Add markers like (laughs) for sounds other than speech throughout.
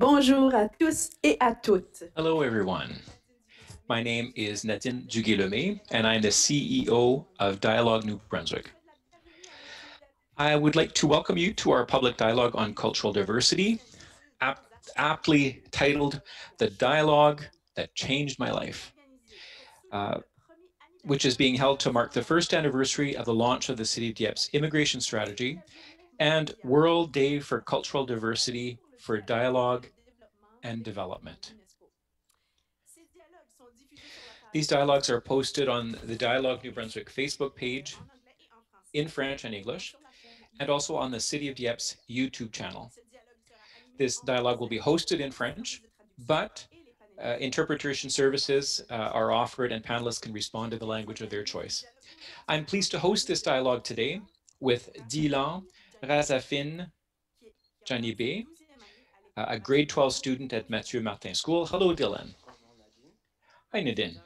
Bonjour à tous et à toutes. Hello, everyone. My name is Nadine Duguay-Lemay, and I'm the CEO of Dialogue New Brunswick. I would like to welcome you to our public dialogue on cultural diversity, ap aptly titled The Dialogue That Changed My Life, uh, which is being held to mark the first anniversary of the launch of the City of Dieppe's immigration strategy and World Day for Cultural Diversity for Dialogue and Development. These dialogues are posted on the Dialogue New Brunswick Facebook page in French and English, and also on the City of Dieppe's YouTube channel. This dialogue will be hosted in French, but uh, interpretation services uh, are offered and panelists can respond to the language of their choice. I'm pleased to host this dialogue today with Dylan Razafin Janibé, a grade 12 student at Mathieu Martin School. Hello, Dylan. Hi, Nadine.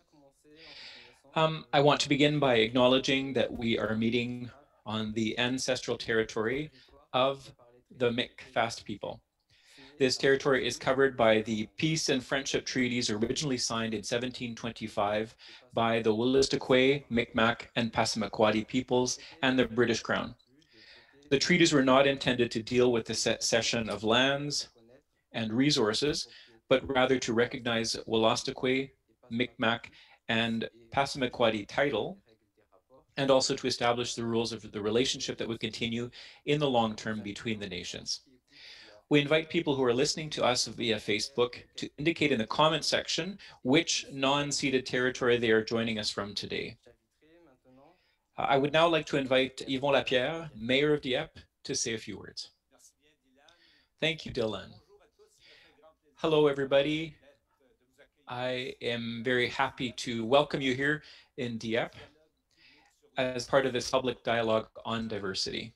Um, I want to begin by acknowledging that we are meeting on the ancestral territory of the Mi'kmaq people. This territory is covered by the peace and friendship treaties originally signed in 1725 by the Wolastoqey, Mi'kmaq, and Passamaquoddy peoples and the British Crown. The treaties were not intended to deal with the cession of lands and resources, but rather to recognize Wolastoqey, Mi'kmaq, and Passamaquoddy title, and also to establish the rules of the relationship that would continue in the long term between the nations. We invite people who are listening to us via Facebook to indicate in the comment section which non-ceded territory they are joining us from today. Uh, I would now like to invite Yvon Lapierre, Mayor of Dieppe, to say a few words. Thank you, Dylan. Hello, everybody. I am very happy to welcome you here in Dieppe as part of this public dialogue on diversity.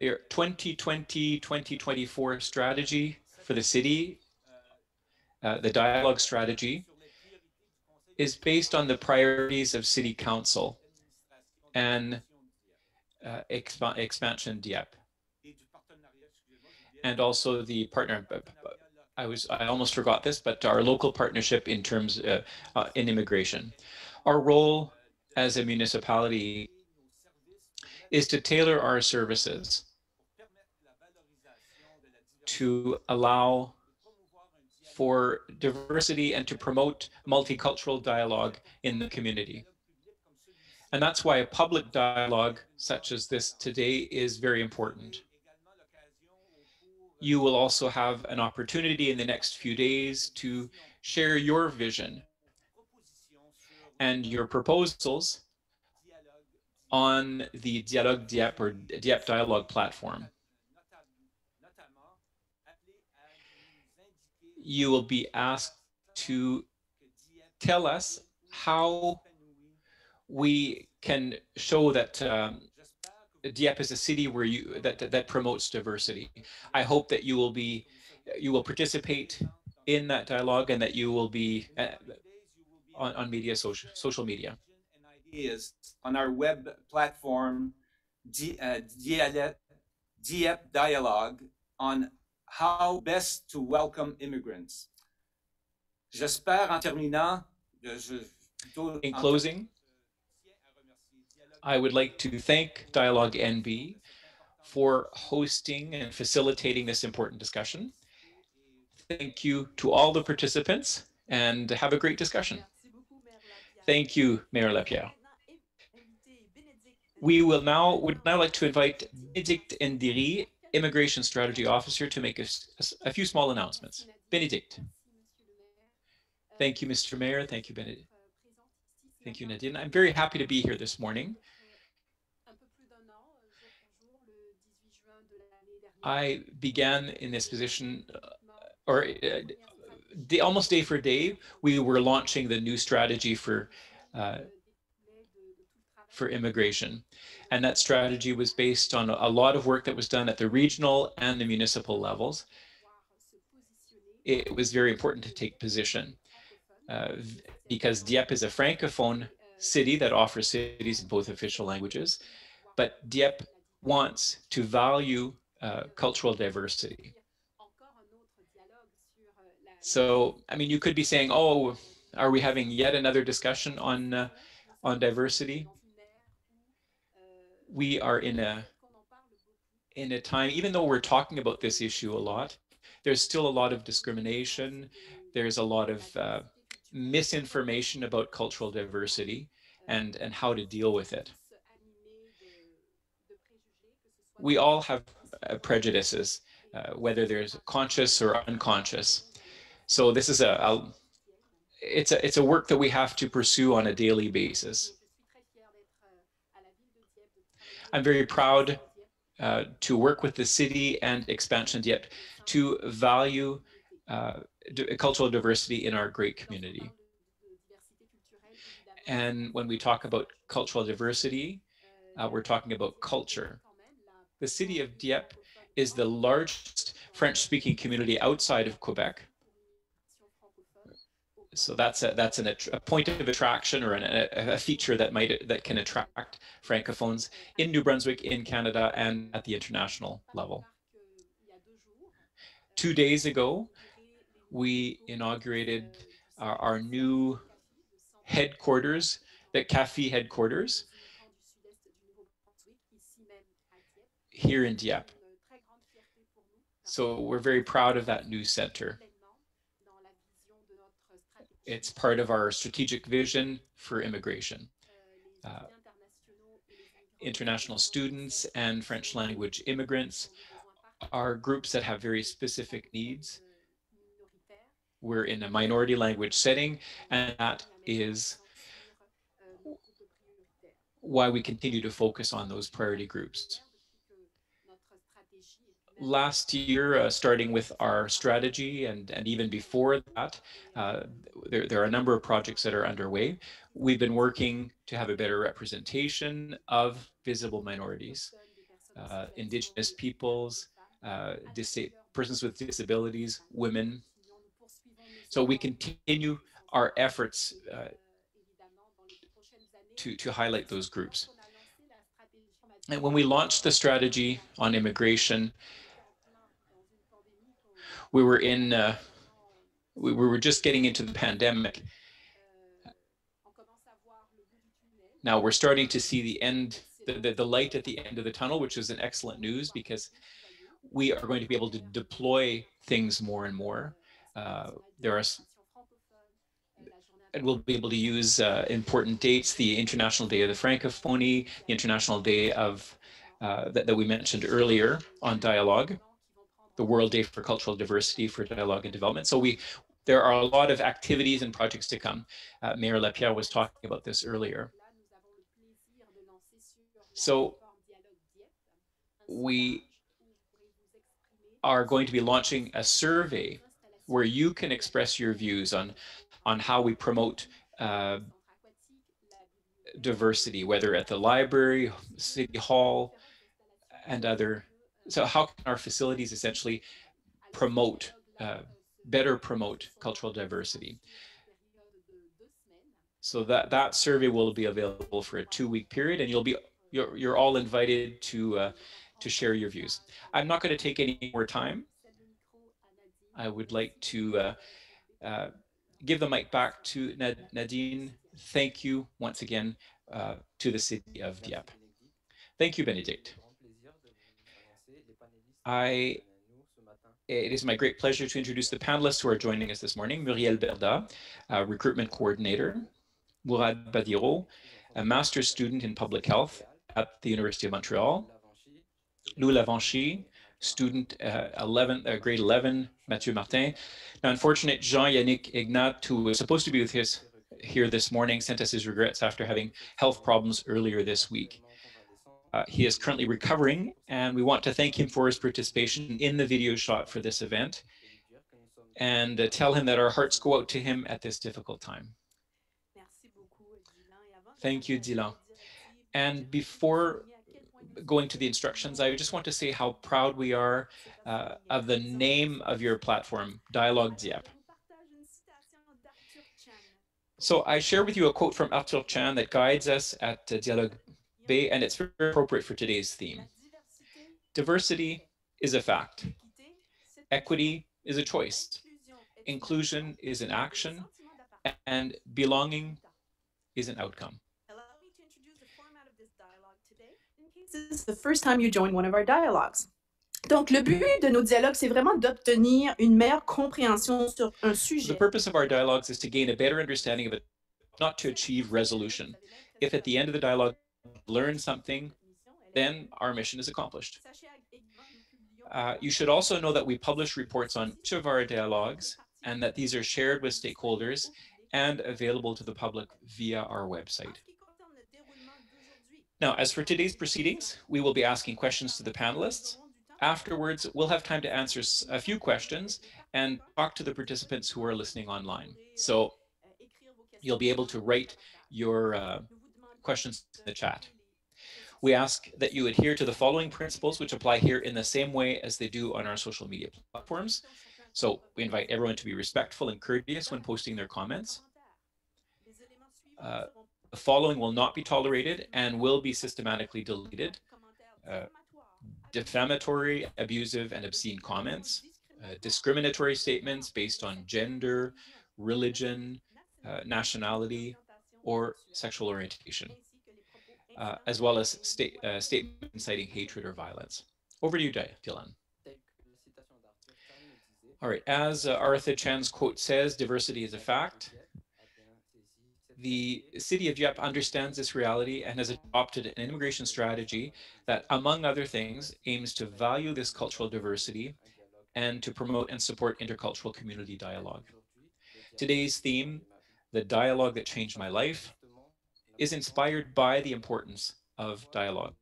Your 2020-2024 strategy for the city, uh, the dialogue strategy, is based on the priorities of City Council and uh, exp expansion Dieppe and also the partner. I was I almost forgot this, but our local partnership in terms uh, uh, in immigration. Our role as a municipality is to tailor our services to allow for diversity and to promote multicultural dialogue in the community. And that's why a public dialogue such as this today is very important you will also have an opportunity in the next few days to share your vision and your proposals on the Dialogue Dieppe or Dieppe Dialogue platform. You will be asked to tell us how we can show that um, Dieppe is a city where you that, that, that promotes diversity. I hope that you will be you will participate in that dialogue and that you will be uh, on, on media social social media ideas on our web platform D, uh, Dieppe Dialogue on how best to welcome immigrants. J'espère en terminant, je, in closing, I would like to thank Dialogue NB for hosting and facilitating this important discussion. Thank you to all the participants and have a great discussion. Thank you, Mayor Lapierre. We will now would now like to invite Benedict Ndiri, Immigration Strategy Officer, to make a, a few small announcements. Benedict. Thank you, Mr. Mayor. Thank you, Benedict. Thank you, Nadine. I'm very happy to be here this morning. I began in this position, uh, or uh, almost day for day, we were launching the new strategy for uh, for immigration. And that strategy was based on a lot of work that was done at the regional and the municipal levels. It was very important to take position uh, because Dieppe is a francophone city that offers cities in both official languages, but Dieppe wants to value uh, cultural diversity. So, I mean, you could be saying, oh, are we having yet another discussion on, uh, on diversity? We are in a, in a time, even though we're talking about this issue a lot, there's still a lot of discrimination. There's a lot of uh, misinformation about cultural diversity and, and how to deal with it. We all have uh, prejudices, uh, whether there's conscious or unconscious. So this is a, a, it's a it's a work that we have to pursue on a daily basis. I'm very proud uh, to work with the city and Expansion Dieppe to value uh, cultural diversity in our great community. And when we talk about cultural diversity, uh, we're talking about culture. The city of Dieppe is the largest French-speaking community outside of Quebec. So that's a that's an, a point of attraction or an, a, a feature that might that can attract francophones in New Brunswick, in Canada, and at the international level. Two days ago, we inaugurated our, our new headquarters, the CAFI headquarters, here in Dieppe. So we're very proud of that new center. It's part of our strategic vision for immigration. Uh, international students and French language immigrants are groups that have very specific needs. We're in a minority language setting, and that is why we continue to focus on those priority groups last year, uh, starting with our strategy and, and even before that, uh, there, there are a number of projects that are underway. We've been working to have a better representation of visible minorities, uh, Indigenous peoples, uh, persons with disabilities, women. So we continue our efforts uh, to, to highlight those groups. And when we launched the strategy on immigration, we were in, uh, we, we were just getting into the pandemic. Now we're starting to see the end, the, the, the light at the end of the tunnel, which is an excellent news because we are going to be able to deploy things more and more. Uh, there are, and we'll be able to use uh, important dates, the International Day of the Francophonie, the International Day of, uh, that, that we mentioned earlier on dialogue the World Day for Cultural Diversity for Dialogue and Development. So we there are a lot of activities and projects to come. Uh, Mayor Lapierre was talking about this earlier. So we are going to be launching a survey where you can express your views on, on how we promote uh, diversity, whether at the library, city hall, and other so how can our facilities essentially promote, uh, better promote cultural diversity? So that, that survey will be available for a two week period and you'll be, you're, you're all invited to, uh, to share your views. I'm not going to take any more time. I would like to uh, uh, give the mic back to Nadine. Thank you once again uh, to the city of Dieppe. Thank you, Benedict. I, it is my great pleasure to introduce the panelists who are joining us this morning. Muriel Berda, recruitment coordinator, Mourad Badiro, a master's student in public health at the University of Montreal, Lou Lavanchy, student uh, 11, uh, grade 11, Mathieu Martin. Now, unfortunate Jean-Yannick Ignat, who was supposed to be with us here this morning, sent us his regrets after having health problems earlier this week. Uh, he is currently recovering, and we want to thank him for his participation in the video shot for this event and uh, tell him that our hearts go out to him at this difficult time. Thank you, Dylan. And before going to the instructions, I just want to say how proud we are uh, of the name of your platform, Dialogue Dieppe. So I share with you a quote from Arthur Chan that guides us at uh, Dialogue NB, and it's very appropriate for today's theme. Diversity is a fact. Equity is a choice. Inclusion is an action. And belonging is an outcome. Allow me to introduce the format of this dialogue today in case this is the first time you join one of our dialogues. Donc, le but de nos dialogues, c'est vraiment d'obtenir une meilleure compréhension sur un sujet. The purpose of our dialogues is to gain a better understanding of it, not to achieve resolution. If at the end of the dialogue learn something, then our mission is accomplished. Uh, you should also know that we publish reports on each of our dialogues and that these are shared with stakeholders and available to the public via our website. Now, as for today's proceedings, we will be asking questions to the panelists. Afterwards, we'll have time to answer a few questions and talk to the participants who are listening online. So you'll be able to write your uh, questions in the chat. We ask that you adhere to the following principles, which apply here in the same way as they do on our social media platforms. So we invite everyone to be respectful and courteous when posting their comments. Uh, the following will not be tolerated and will be systematically deleted. Uh, defamatory, abusive, and obscene comments, uh, discriminatory statements based on gender, religion, uh, nationality, or sexual orientation, uh, as well as uh, statements inciting hatred or violence. Over to you, Dylan. All right, as uh, Arthur Chan's quote says, diversity is a fact. The city of Dieppe understands this reality and has adopted an immigration strategy that, among other things, aims to value this cultural diversity and to promote and support intercultural community dialogue. Today's theme, the dialogue that changed my life, is inspired by the importance of dialogue.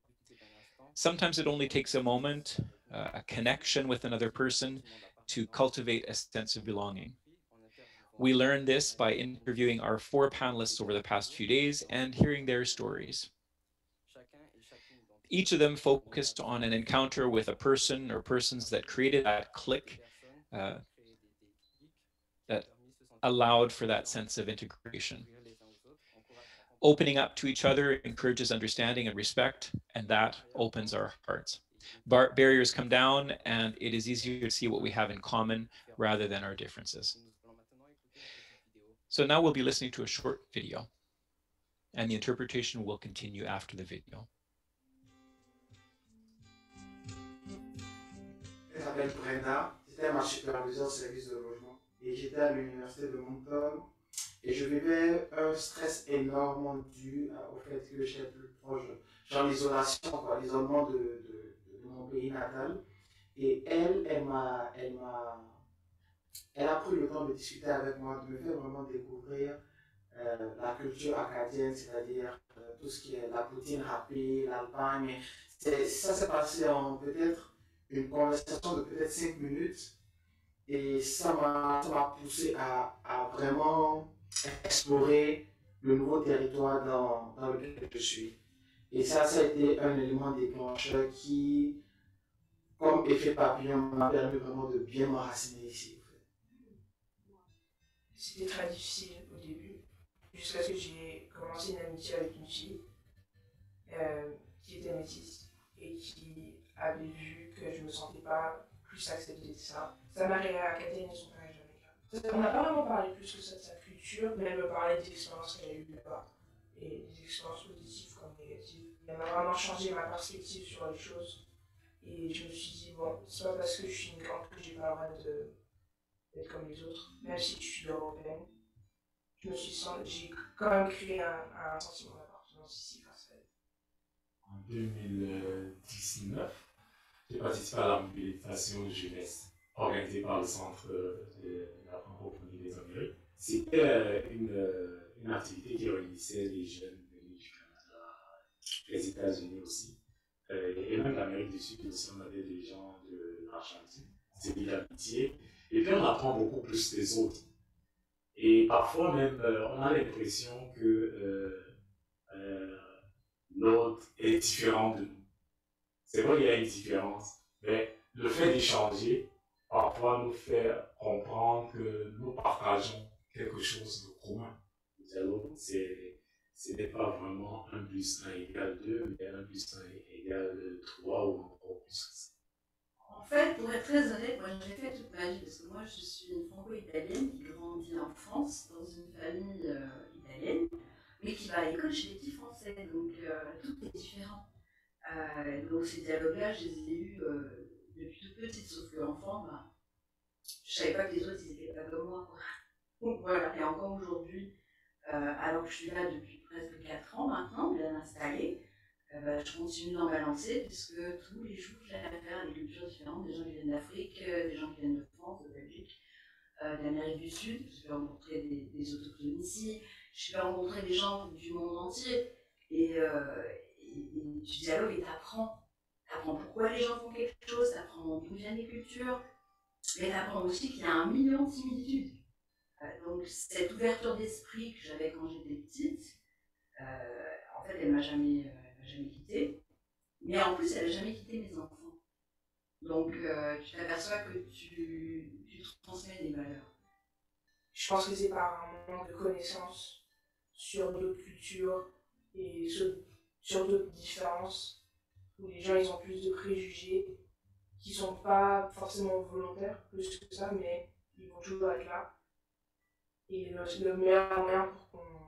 Sometimes it only takes a moment, uh, a connection with another person to cultivate a sense of belonging. We learned this by interviewing our four panelists over the past few days and hearing their stories. Each of them focused on an encounter with a person or persons that created that click uh, that allowed for that sense of integration. Opening up to each other encourages understanding and respect, and that opens our hearts. Bar- barriers come down, and it is easier to see what we have in common rather than our differences. So now we'll be listening to a short video, and the interpretation will continue after the video. Elle s'appelle Brenda. Au service de logement. Et j'étais à l'université de Moncton. Et je vivais un stress énorme dû au fait que j'étais mon pays natal. Et elle, elle m'a, elle a pris le temps de discuter avec moi, de me faire vraiment découvrir euh, la culture acadienne, c'est-à-dire euh, tout ce qui est la poutine râpée, l'alpagne. C'est- Ça s'est passé en peut-être une conversation de peut-être 5 minutes et ça m'a poussé à, à vraiment explorer le nouveau territoire dans, dans lequel je suis. Et ça, ça a été un élément déclencheur qui, comme effet papillon, m'a permis vraiment de bien m'enraciner ici. C'était très difficile au début, jusqu'à ce que j'ai commencé une amitié avec une fille euh, qui était métisse et qui avait vu que je me sentais pas plus acceptée de ça. Sa mère est acadienne et son est jamaïcain. On n'a pas vraiment parlé plus que ça de sa culture, mais elle me parlait des expériences qu'elle a eues là-bas, et des expériences positives comme négatives. Elle m'a vraiment changé ma perspective sur les choses, et je me suis dit, bon, c'est pas parce que je suis migrante que j'ai pas le droit de d'être comme les autres, même si je suis européenne. Je me suis j'ai quand même créé un, sentiment d'appartenance ici grâce à elle. En 2019, j'ai participé à la mobilisation jeunesse organisée par le Centre de la francophonie des Amériques. C'était euh, une, euh, une activité qui réunissait les jeunes venus du Canada, les États-Unis aussi, euh, et même l'Amérique du Sud aussi. On avait des gens de l'Argentine. C'était de l'amitié. Et puis on apprend beaucoup plus des autres. Et parfois même, euh, on a l'impression que euh, euh, l'autre est différent de nous. C'est vrai qu'il y a une différence, mais le fait d'échanger parfois nous fait comprendre que nous partageons quelque chose de commun. Nous allons, ce n'est pas vraiment 1 plus 1 égale 2, mais 1 plus 1 égale 3 ou encore plus. En fait, pour être très honnête, moi j'ai fait toute ma vie, parce que moi je suis une franco-italienne qui grandit en France dans une famille euh, italienne, mais qui va à l'école chez les petits français, donc euh, tout est différent. Euh, donc ces dialogues-là, je les ai eus depuis toute petite, sauf que l'enfant, bah, je savais pas que les autres ils étaient pas comme moi. Voilà, et encore aujourd'hui, alors que je suis là depuis presque 4 ans maintenant, bien installée, euh, bah, je continue d'en balancer puisque tous les jours j'ai affaire à des cultures différentes, des gens qui viennent d'Afrique, euh, des gens qui viennent de France, de Belgique, euh, d'Amérique du Sud, je vais rencontrer des, des, autochtones ici, je vais rencontrer des gens du monde entier et, et, tu dialogues et t'apprends. T'apprends pourquoi les gens font quelque chose, t'apprends d'où viennent les cultures, mais t'apprends aussi qu'il y a un million de similitudes. donc cette ouverture d'esprit que j'avais quand j'étais petite, en fait elle m'a jamais jamais quitté. Mais en plus, elle n'a jamais quitté mes enfants. Donc, euh, tu t'aperçois que tu, transmets des valeurs. Je pense que c'est par un manque de connaissances sur d'autres cultures et sur, d'autres différences, où les gens ils ont plus de préjugés, qui sont pas forcément volontaires, plus que ça, mais ils vont toujours être là. Et le, le meilleur moyen pour qu'on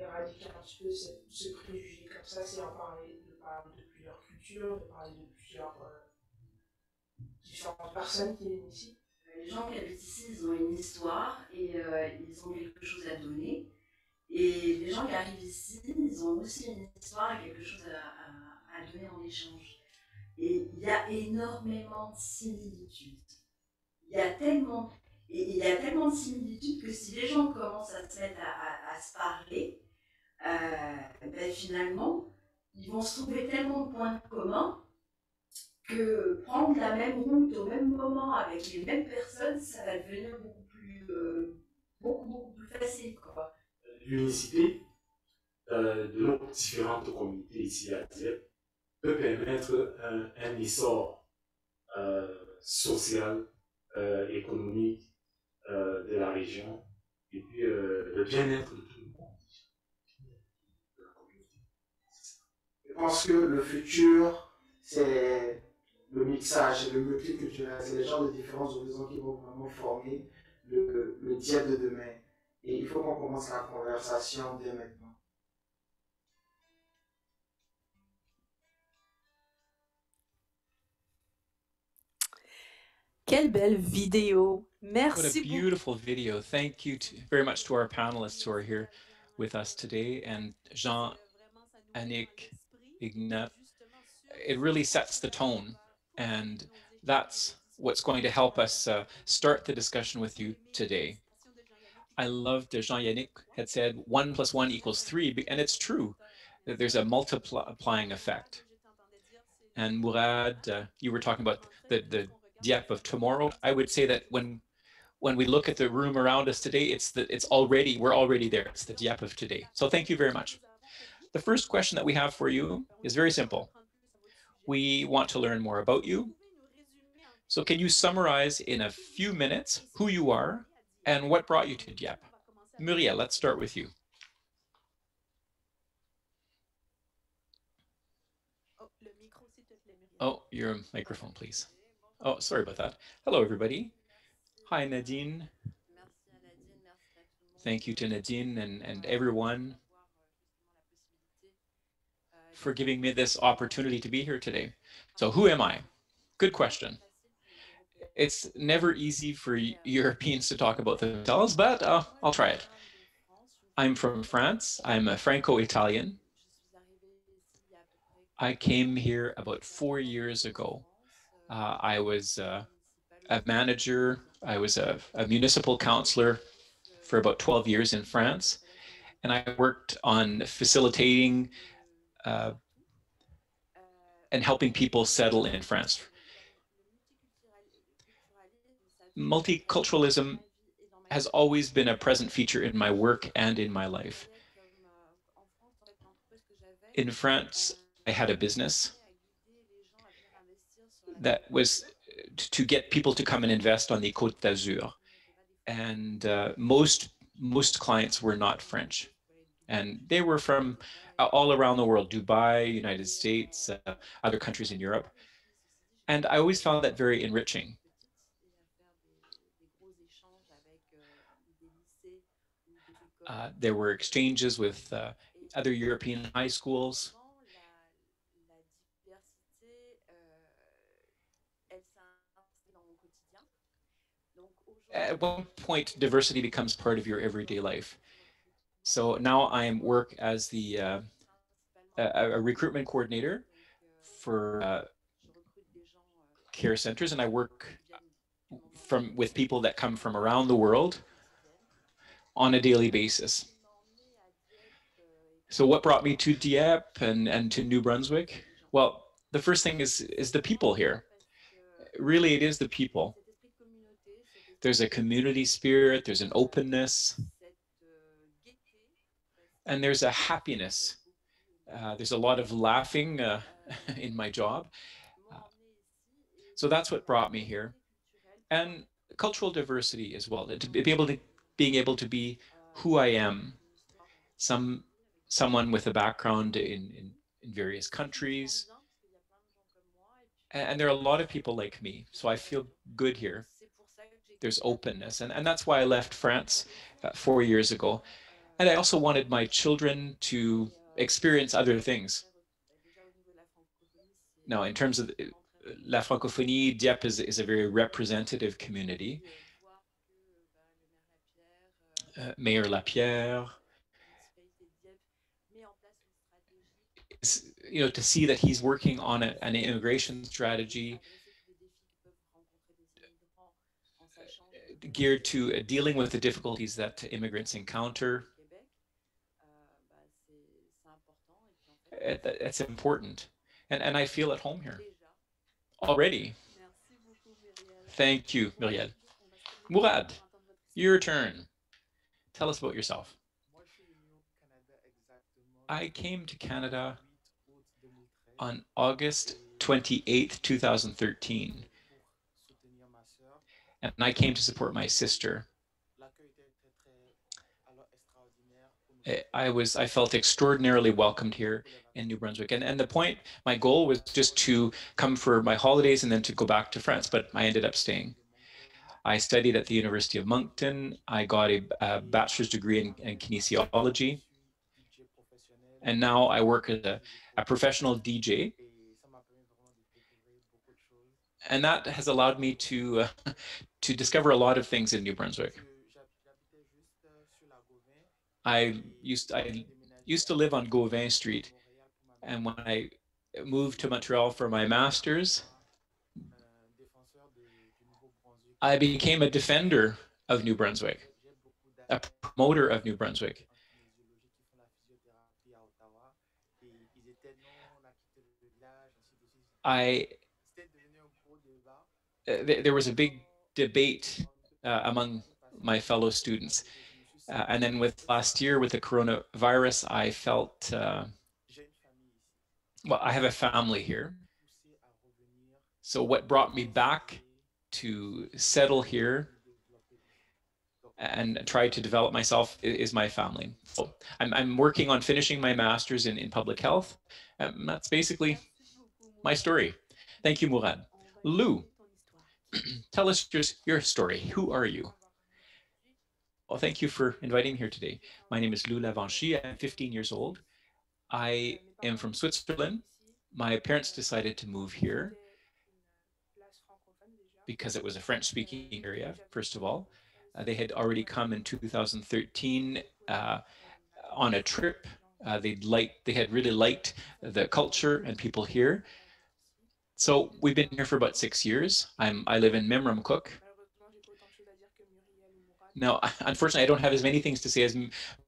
éradique un petit peu ce, ce préjugé comme ça, c'est en parler, de parler de plusieurs cultures, de parler de plusieurs euh, différentes personnes qui viennent ici. Les gens qui habitent ici, ils ont une histoire et euh, ils ont quelque chose à donner. Et les gens qui arrivent ici, ils ont aussi une histoire et quelque chose à, à, donner en échange. Et il y a énormément de similitudes. Il y a tellement, il y a tellement de similitudes que si les gens commencent à se mettre à, à se parler, ben finalement, ils vont se trouver tellement de points communs que prendre la même route au même moment avec les mêmes personnes, ça va devenir beaucoup plus, euh, beaucoup, beaucoup plus facile. L'unicité euh, de nos différentes communautés ici à Dieppe peut permettre un, un essor euh, social, euh, économique de la région et puis le bien-être de Je pense que le futur, c'est le mixage, le multiculturel. C'est les gens de différents horizons qui vont vraiment former le, le de demain. Et il faut qu'on commence la conversation dès maintenant. Quelle belle vidéo. Merci. What a beautiful video. Thank you to, very much to our panelists who are here with us today and Jean, Annick, Ignat, it really sets the tone. And that's what's going to help us uh, start the discussion with you today. I love that Jean Yannick had said one plus one equals three, and it's true that there's a multiplying effect. And Murad, uh, you were talking about the, the Dieppe of tomorrow. I would say that when when we look at the room around us today, it's that it's already, we're already there. It's the Dieppe of today. So thank you very much. The first question that we have for you is very simple. We want to learn more about you. So can you summarize in a few minutes who you are and what brought you to Dieppe? Muriel, let's start with you. Oh, your microphone, please. Oh, sorry about that. Hello, everybody. Hi, Nadine. Thank you to Nadine and, and everyone for giving me this opportunity to be here today. So who am I? Good question. It's never easy for Europeans to talk about themselves, but uh, I'll try it. I'm from France. I'm a Franco-Italian. I came here about four years ago. Uh, I was uh, a manager. I was a, a municipal councillor for about 12 years in France. And I worked on facilitating uh, and helping people settle in France. Multiculturalism has always been a present feature in my work and in my life. In France, I had a business that was to get people to come and invest on the Côte d'Azur. And uh, most, most clients were not French and they were from uh, all around the world dubai united states uh, other countries in europe. And i always found that very enriching. Uh, there were exchanges with uh, other european high schools. At one point, diversity becomes part of your everyday life. So now I work as the uh, a, a, recruitment coordinator for uh, care centers, and I work from with people that come from around the world on a daily basis. So what brought me to Dieppe and, and to New Brunswick? Well, the first thing is, is the people here. Really, it is the people. There's a community spirit, there's an openness, and there's a happiness. Uh, there's a lot of laughing uh, (laughs) in my job. Uh, so that's what brought me here. And cultural diversity as well, to be able to being able to be who I am. Some someone with a background in, in, in various countries. And, there are a lot of people like me, so I feel good here. There's openness, and, and that's why I left France uh, four years ago. And I also wanted my children to experience other things. Now, in terms of La Francophonie, Dieppe is, is a very representative community. Uh, Mayor Lapierre, you know, to see that he's working on a, an immigration strategy geared to uh, dealing with the difficulties that immigrants encounter. It's important. And, and I feel at home here already. Thank you, Muriel. Murad, your turn. Tell us about yourself. I came to Canada on August 28th, 2013. And I came to support my sister. I was I felt extraordinarily welcomed here in New Brunswick. And and the point, my goal was just to come for my holidays and then to go back to France, but I ended up staying. I studied at the University of Moncton. I got a, a bachelor's degree in, in kinesiology. And now I work as a a professional DJ. And that has allowed me to, uh, (laughs) to discover a lot of things in New Brunswick. I used, I used to live on Gauvin Street. And when I moved to Montreal for my master's, I became a defender of New Brunswick, a promoter of New Brunswick. I uh, there was a big debate uh, among my fellow students. Uh, and then with last year with the coronavirus, I felt, uh, well, I have a family here. So what brought me back to settle here and try to develop myself is my family. So I'm, I'm working on finishing my master's in, in public health. Um, that's basically my story. Thank you, Murad. Lou, (clears throat) tell us your, your story. Who are you? Well, thank you for inviting me here today. My name is Lou Lavanchy. I'm 15 years old. I am from Switzerland. My parents decided to move here because it was a French-speaking area, first of all. Uh, they had already come in 2013 uh, on a trip. Uh, they'd liked, they had really liked the culture and people here. So we've been here for about six years. I'm I live in Memramcook. Now, (laughs) unfortunately, I don't have as many things to say as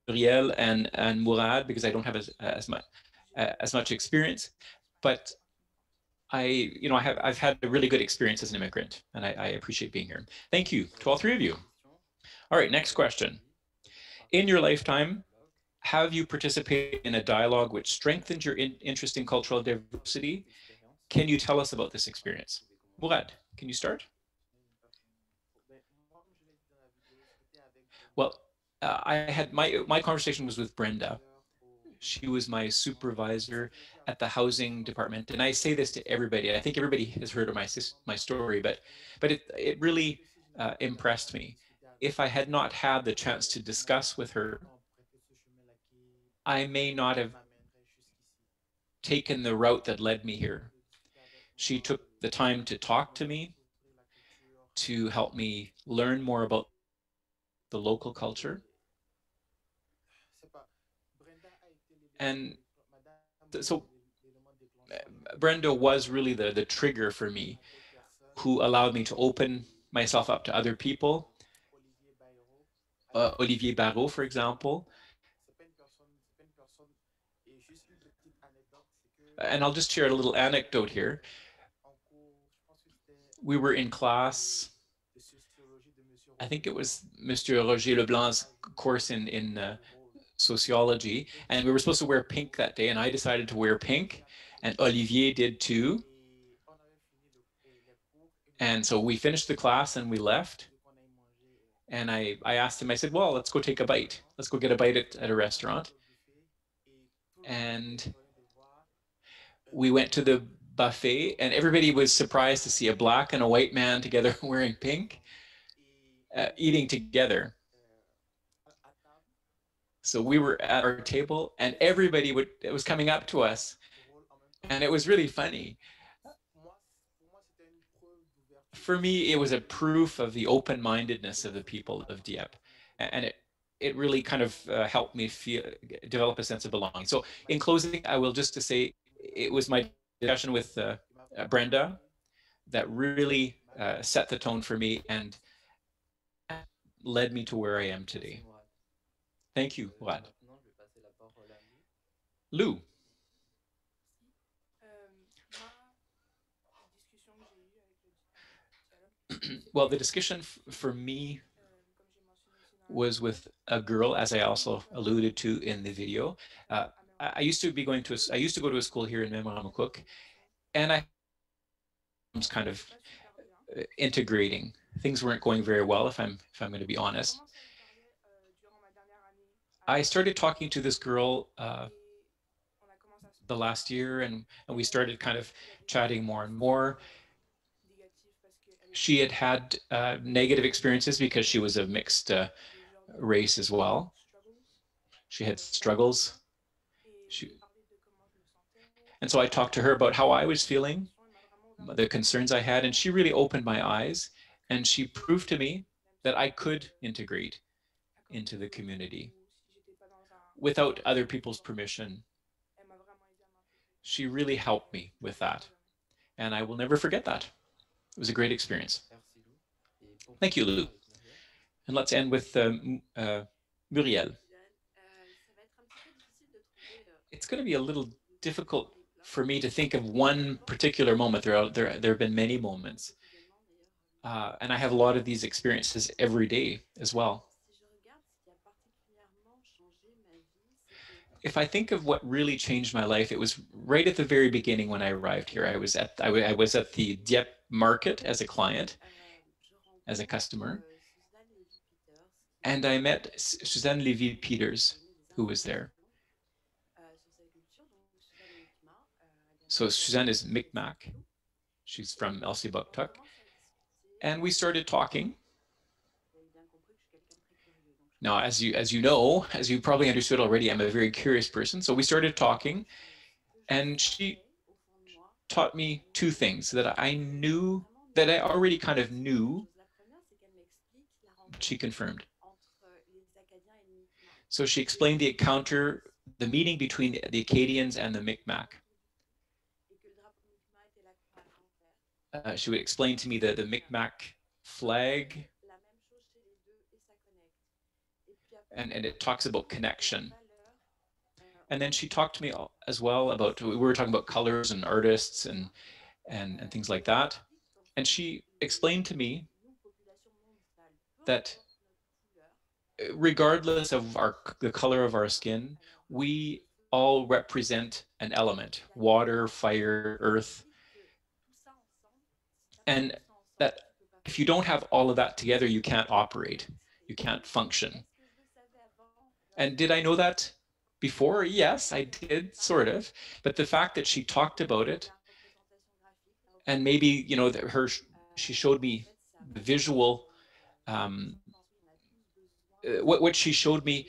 Muriel and and Murad because I don't have as as much uh, as much experience. But I, you know, I have I've had a really good experience as an immigrant, and I, I appreciate being here. Thank you to all three of you. All right, next question. In your lifetime, have you participated in a dialogue which strengthened your in, interest in cultural diversity can you tell us about this experience? Murad, can you start? Well, uh, I had my my conversation was with Brenda. She was my supervisor at the housing department, and I say this to everybody. I think everybody has heard of my my story, but but it it really uh, impressed me. If I had not had the chance to discuss with her I may not have taken the route that led me here. She took the time to talk to me, to help me learn more about the local culture. And so Brenda was really the, the trigger for me who allowed me to open myself up to other people. Uh, Olivier Barrault, for example. And I'll just share a little anecdote here. We were in class, I think it was Mr. Roger Leblanc's course in, in uh, sociology, and we were supposed to wear pink that day, and I decided to wear pink, and Olivier did too. And so we finished the class and we left. And I, I asked him, I said, well, let's go take a bite. Let's go get a bite at, at a restaurant. And we went to the buffet and everybody was surprised to see a black and a white man together (laughs) wearing pink, uh, eating together. So we were at our table and everybody would, it was coming up to us and it was really funny for me, it was a proof of the open-mindedness of the people of Dieppe, and it it really kind of uh, helped me feel develop a sense of belonging. So, in closing, I will just to say it was my discussion with uh, uh, Brenda that really uh, set the tone for me and led me to where I am today. Thank you, Rad. Lou. (clears throat) well, the discussion for me was with a girl, as I also alluded to in the video. Uh, I, I used to be going to, a, I used to go to a school here in Memramcook, and I was kind of uh, integrating. Things weren't going very well, if I'm if I'm going to be honest. I started talking to this girl uh, the last year, and and we started kind of chatting more and more she had had uh, negative experiences because she was a mixed uh, race as well. She had struggles. She, and so I talked to her about how I was feeling, the concerns I had, and she really opened my eyes and she proved to me that I could integrate into the community without other people's permission. She really helped me with that. And I will never forget that. It was a great experience. Thank you, Lou. And let's end with um, uh, Muriel. It's going to be a little difficult for me to think of one particular moment. There, are, there, there have been many moments. Uh, and I have a lot of these experiences every day as well. If I think of what really changed my life, it was right at the very beginning when I arrived here. I was at I, was at the Dieppe market as a client, as a customer. And I met Suzanne Levi Peters, who was there. So Suzanne is Micmac. She's from Elsipogtog. And we started talking. Now, as you as you know, as you probably understood already, I'm a very curious person. So we started talking, and she taught me two things that I knew, that I already kind of knew. She confirmed. So she explained the encounter, the meeting between the Acadians and the Micmac. Uh, she would explain to me the, the Micmac flag. And, and it talks about connection. And then she talked to me as well about, we were talking about colors and artists and, and, and things like that. And she explained to me that uh, regardless of our the color of our skin, we all represent an element, water, fire, earth. And that if you don't have all of that together, you can't operate, you can't function. And did I know that before, yes, I did, sort of. But the fact that she talked about it, and maybe, you know, that her, she showed me the visual, um, uh, what, what she showed me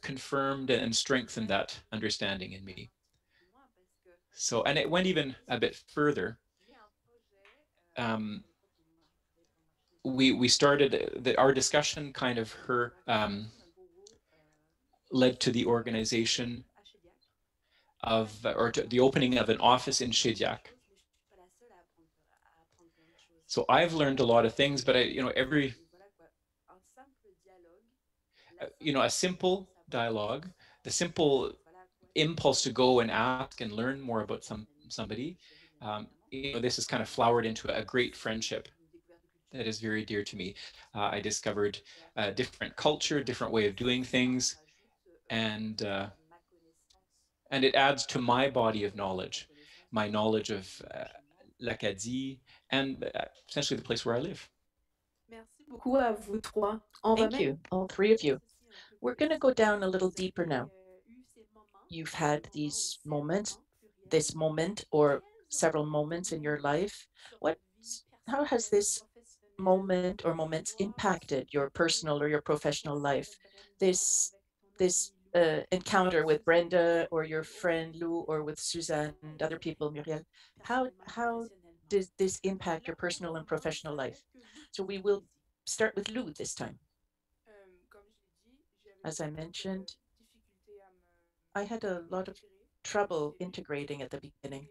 confirmed and strengthened that understanding in me. So, and it went even a bit further. Um, we we started the, our discussion kind of her um, led to the organization of or to the opening of an office in Shediac. So I've learned a lot of things, but I you know every uh, you know a simple dialogue, the simple impulse to go and ask and learn more about some somebody. Um, you know, this has kind of flowered into a great friendship that is very dear to me. Uh, I discovered a different culture, different way of doing things, and uh, and it adds to my body of knowledge, my knowledge of uh, l'Acadie and uh, essentially the place where I live. Merci beaucoup à vous trois. On Thank you, all three of you. We're going to go down a little deeper now. You've had these moments, this moment or several moments in your life. What, how has this moment or moments impacted your personal or your professional life? This, this uh, encounter with Brenda or your friend Lou or with Suzanne and other people, Muriel, how, how does this impact your personal and professional life? So we will start with Lou this time. As I mentioned, I had a lot of trouble integrating at the beginning.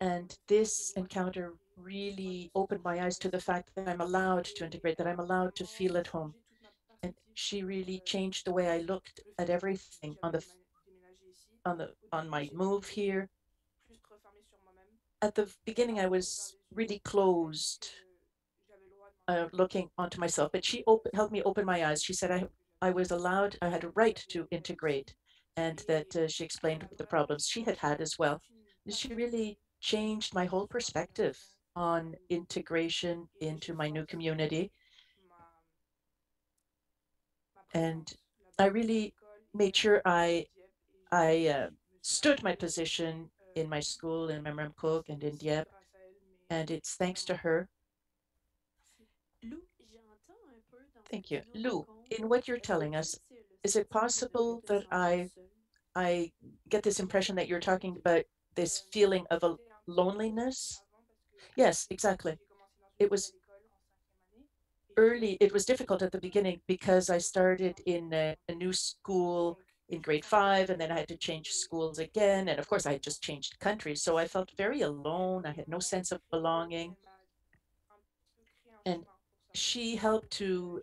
And this encounter really opened my eyes to the fact that I'm allowed to integrate, that I'm allowed to feel at home. And she really changed the way I looked at everything on the on the on my move here. At the beginning, I was really closed, uh, looking onto myself, but she op- helped me open my eyes. She said I I was allowed, I had a right to integrate, and that uh, she explained the problems she had had as well. She really changed my whole perspective on integration into my new community. And I really made sure I I uh, stood my position in my school in Memramcook and in Dieppe, and it's thanks to her. Thank you. Lou, in what you're telling us, is it possible that I I get this impression that you're talking about this feeling of a loneliness? Yes, exactly. It was early, it was difficult at the beginning because I started in a, a new school in grade five, and then I had to change schools again. And of course, I had just changed countries. So I felt very alone. I had no sense of belonging. And she helped to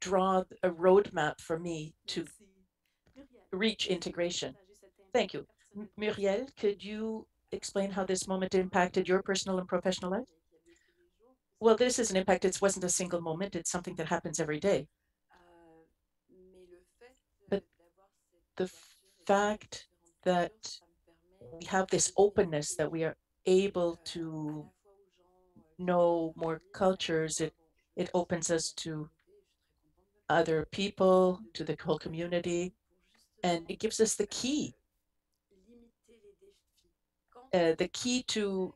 draw a roadmap for me to reach integration. Thank you. Muriel, could you explain how this moment impacted your personal and professional life? Well, this is an impact. It wasn't a single moment. It's something that happens every day. But the fact that we have this openness, that we are able to know more cultures, it, it opens us to other people, to the whole community, and it gives us the key, uh, the key to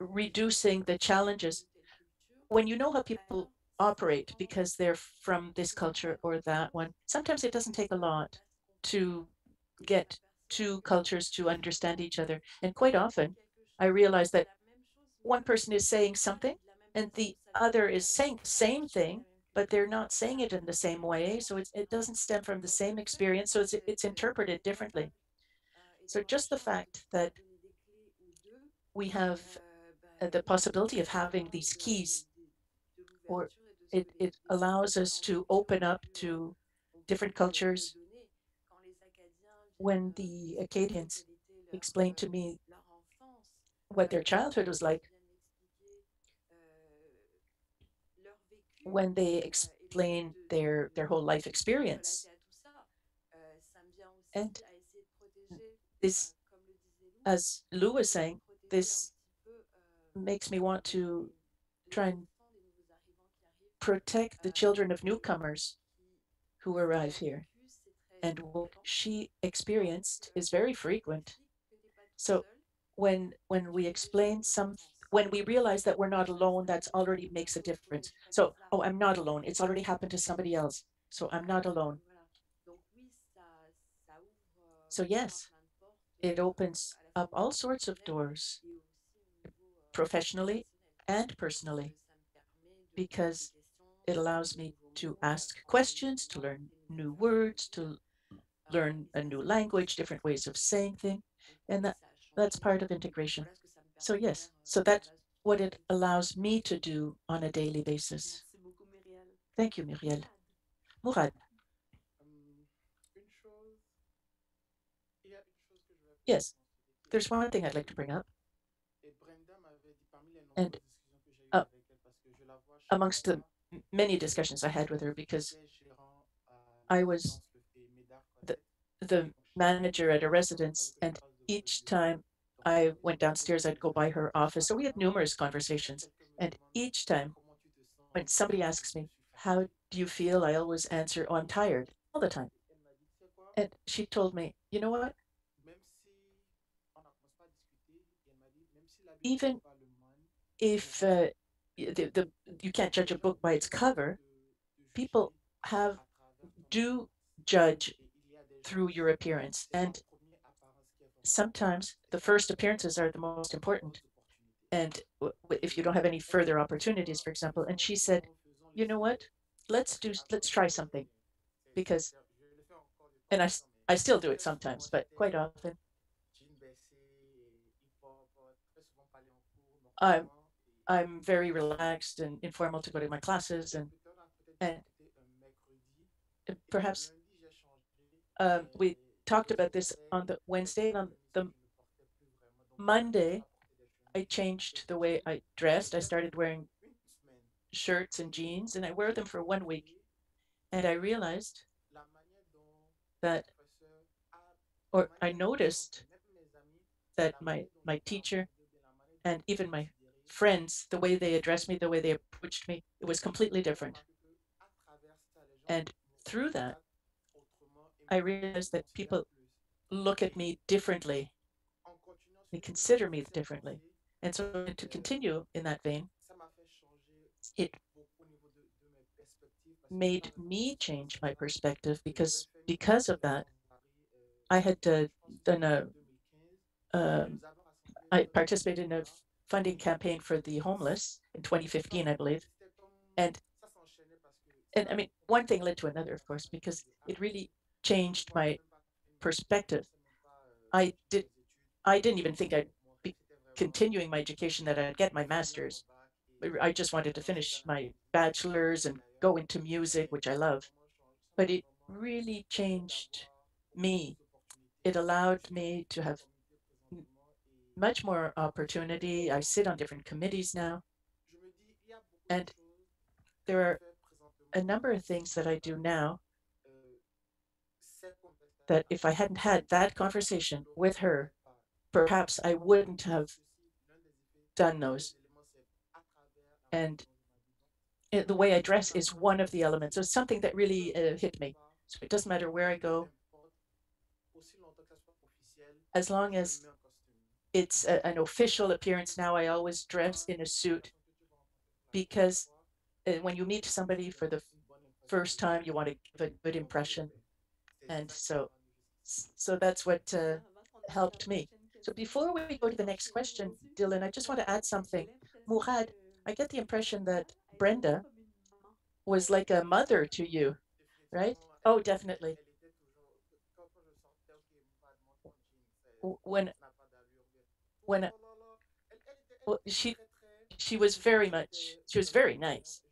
reducing the challenges. When you know how people operate because they're from this culture or that one, sometimes it doesn't take a lot to get two cultures to understand each other. And quite often, I realize that one person is saying something and the other is saying the same thing, but they're not saying it in the same way. So it doesn't stem from the same experience. So it's, it's interpreted differently. So just the fact that we have uh, the possibility of having these keys, or it, it allows us to open up to different cultures. When the Acadians explained to me what their childhood was like, when they explain their their whole life experience. And this, as Lou was saying, this makes me want to try and protect the children of newcomers who arrive here. And what she experienced is very frequent. So when when we explain some when we realize that we're not alone, that's already makes a difference. So, oh, I'm not alone. It's already happened to somebody else. So I'm not alone. So yes, it opens up all sorts of doors professionally and personally because it allows me to ask questions, to learn new words, to learn a new language, different ways of saying things, and that that's part of integration. So yes, so that's what it allows me to do on a daily basis. Thank you, Muriel. Mourad, Yes, there's one thing I'd like to bring up. And uh, amongst the many discussions I had with her, because I was the, the manager at a residence, and each time I went downstairs, I'd go by her office. So we had numerous conversations. And each time when somebody asks me, How do you feel? I always answer, Oh, I'm tired all the time. And she told me, You know what? Even if uh, the, the you can't judge a book by its cover, people have do judge through your appearance. And sometimes the first appearances are the most important. And if you don't have any further opportunities, for example, and she said, you know what? Let's do, let's try something. Because, and I, I still do it sometimes, but quite often I'm, I'm very relaxed and informal to go to my classes and, and perhaps um, we talked about this on the Wednesday and on the Monday, I changed the way I dressed. I started wearing shirts and jeans and I wear them for one week. And I realized that, or I noticed that my, my teacher and even my friends, the way they addressed me, the way they approached me, it was completely different. And through that, I realized that people look at me differently. They consider me differently. And so to continue in that vein, it made me change my perspective because because of that, I had uh, done a um, I participated in a funding campaign for the homeless in 2015, I believe. And and I mean, one thing led to another, of course, because it really changed my perspective. I did I didn't even think I'd be continuing my education that I'd get my master's. I just wanted to finish my bachelor's and go into music, which I love. But it really changed me. It allowed me to have much more opportunity. I sit on different committees now. And there are a number of things that I do now that if I hadn't had that conversation with her, perhaps I wouldn't have done those. And the way I dress is one of the elements. So it's something that really uh, hit me. So it doesn't matter where I go, as long as it's a, an official appearance now, I always dress in a suit because uh, when you meet somebody for the first time, you want to give a good impression. And so, so that's what uh, helped me. So before we go to the next question, Dylan, I just want to add something. Mourad, I get the impression that Brenda was like a mother to you, right? Oh, definitely. When when well, she she was very much she was very nice,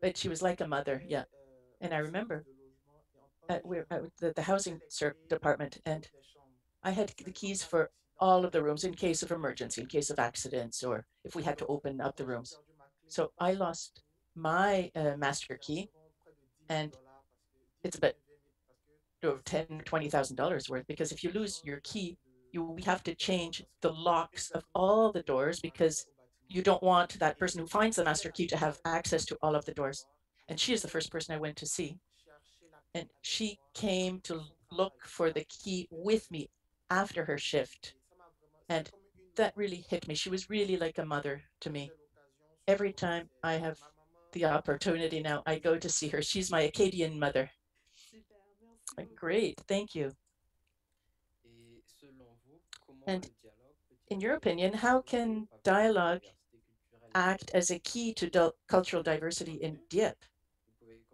but she was like a mother, yeah. And I remember at where at the, the housing department, and I had the keys for all of the rooms in case of emergency, in case of accidents, or if we had to open up the rooms. So I lost my uh, master key, and it's about ten, twenty thousand dollars worth because if you lose your key, you we have to change the locks of all the doors because you don't want that person who finds the master key to have access to all of the doors. And she is the first person I went to see, and she came to look for the key with me after her shift, and that really hit me. She was really like a mother to me. Every time I have the opportunity now, I go to see her. She's my Acadian mother. Great, thank you. And in your opinion, how can dialogue act as a key to cultural diversity in Dieppe?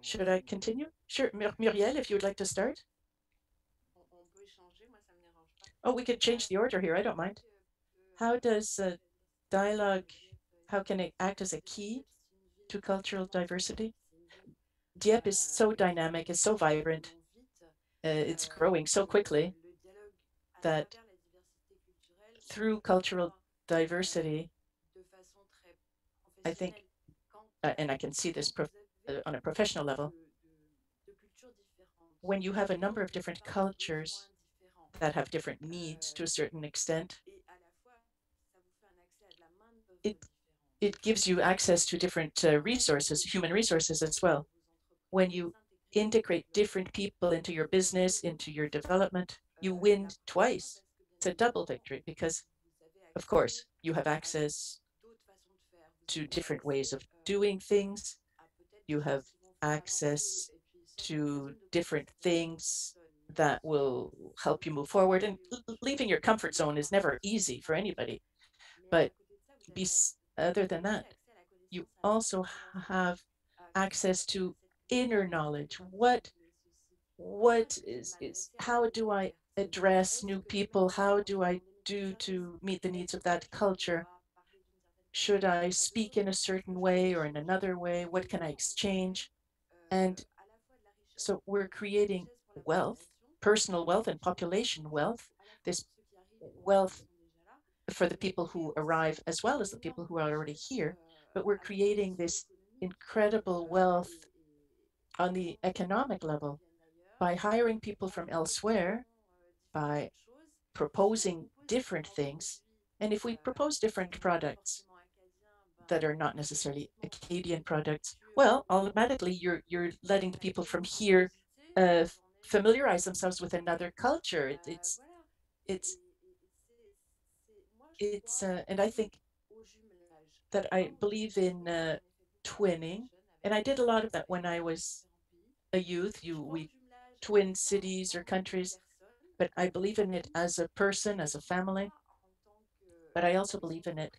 Should I continue? Sure, Muriel, if you would like to start. Oh, we could change the order here. I don't mind. How does uh, dialogue, how can it act as a key to cultural diversity? Dieppe is so dynamic, it's so vibrant. Uh, it's growing so quickly that through cultural diversity, I think, uh, and I can see this uh, on a professional level, when you have a number of different cultures that have different needs to a certain extent, it it gives you access to different uh, resources, human resources as well. When you integrate different people into your business, into your development, you win twice. It's a double victory because, of course, you have access to different ways of doing things. You have access to different things that will help you move forward. And leaving your comfort zone is never easy for anybody. But be, other than that, you also have access to inner knowledge. What what is is how do I address new people? How do I do to meet the needs of that culture? Should I speak in a certain way or in another way? What can I exchange? And so we're creating wealth, personal wealth and population wealth. This wealth for the people who arrive as well as the people who are already here, but we're creating this incredible wealth on the economic level by hiring people from elsewhere, by proposing different things. And if we propose different products that are not necessarily Acadian products, well, automatically you're you're letting the people from here uh, familiarize themselves with another culture. It, it's it's it's uh, and I think that I believe in uh, twinning, and I did a lot of that when I was a youth. You we twin cities or countries, but I believe in it as a person, as a family. But I also believe in it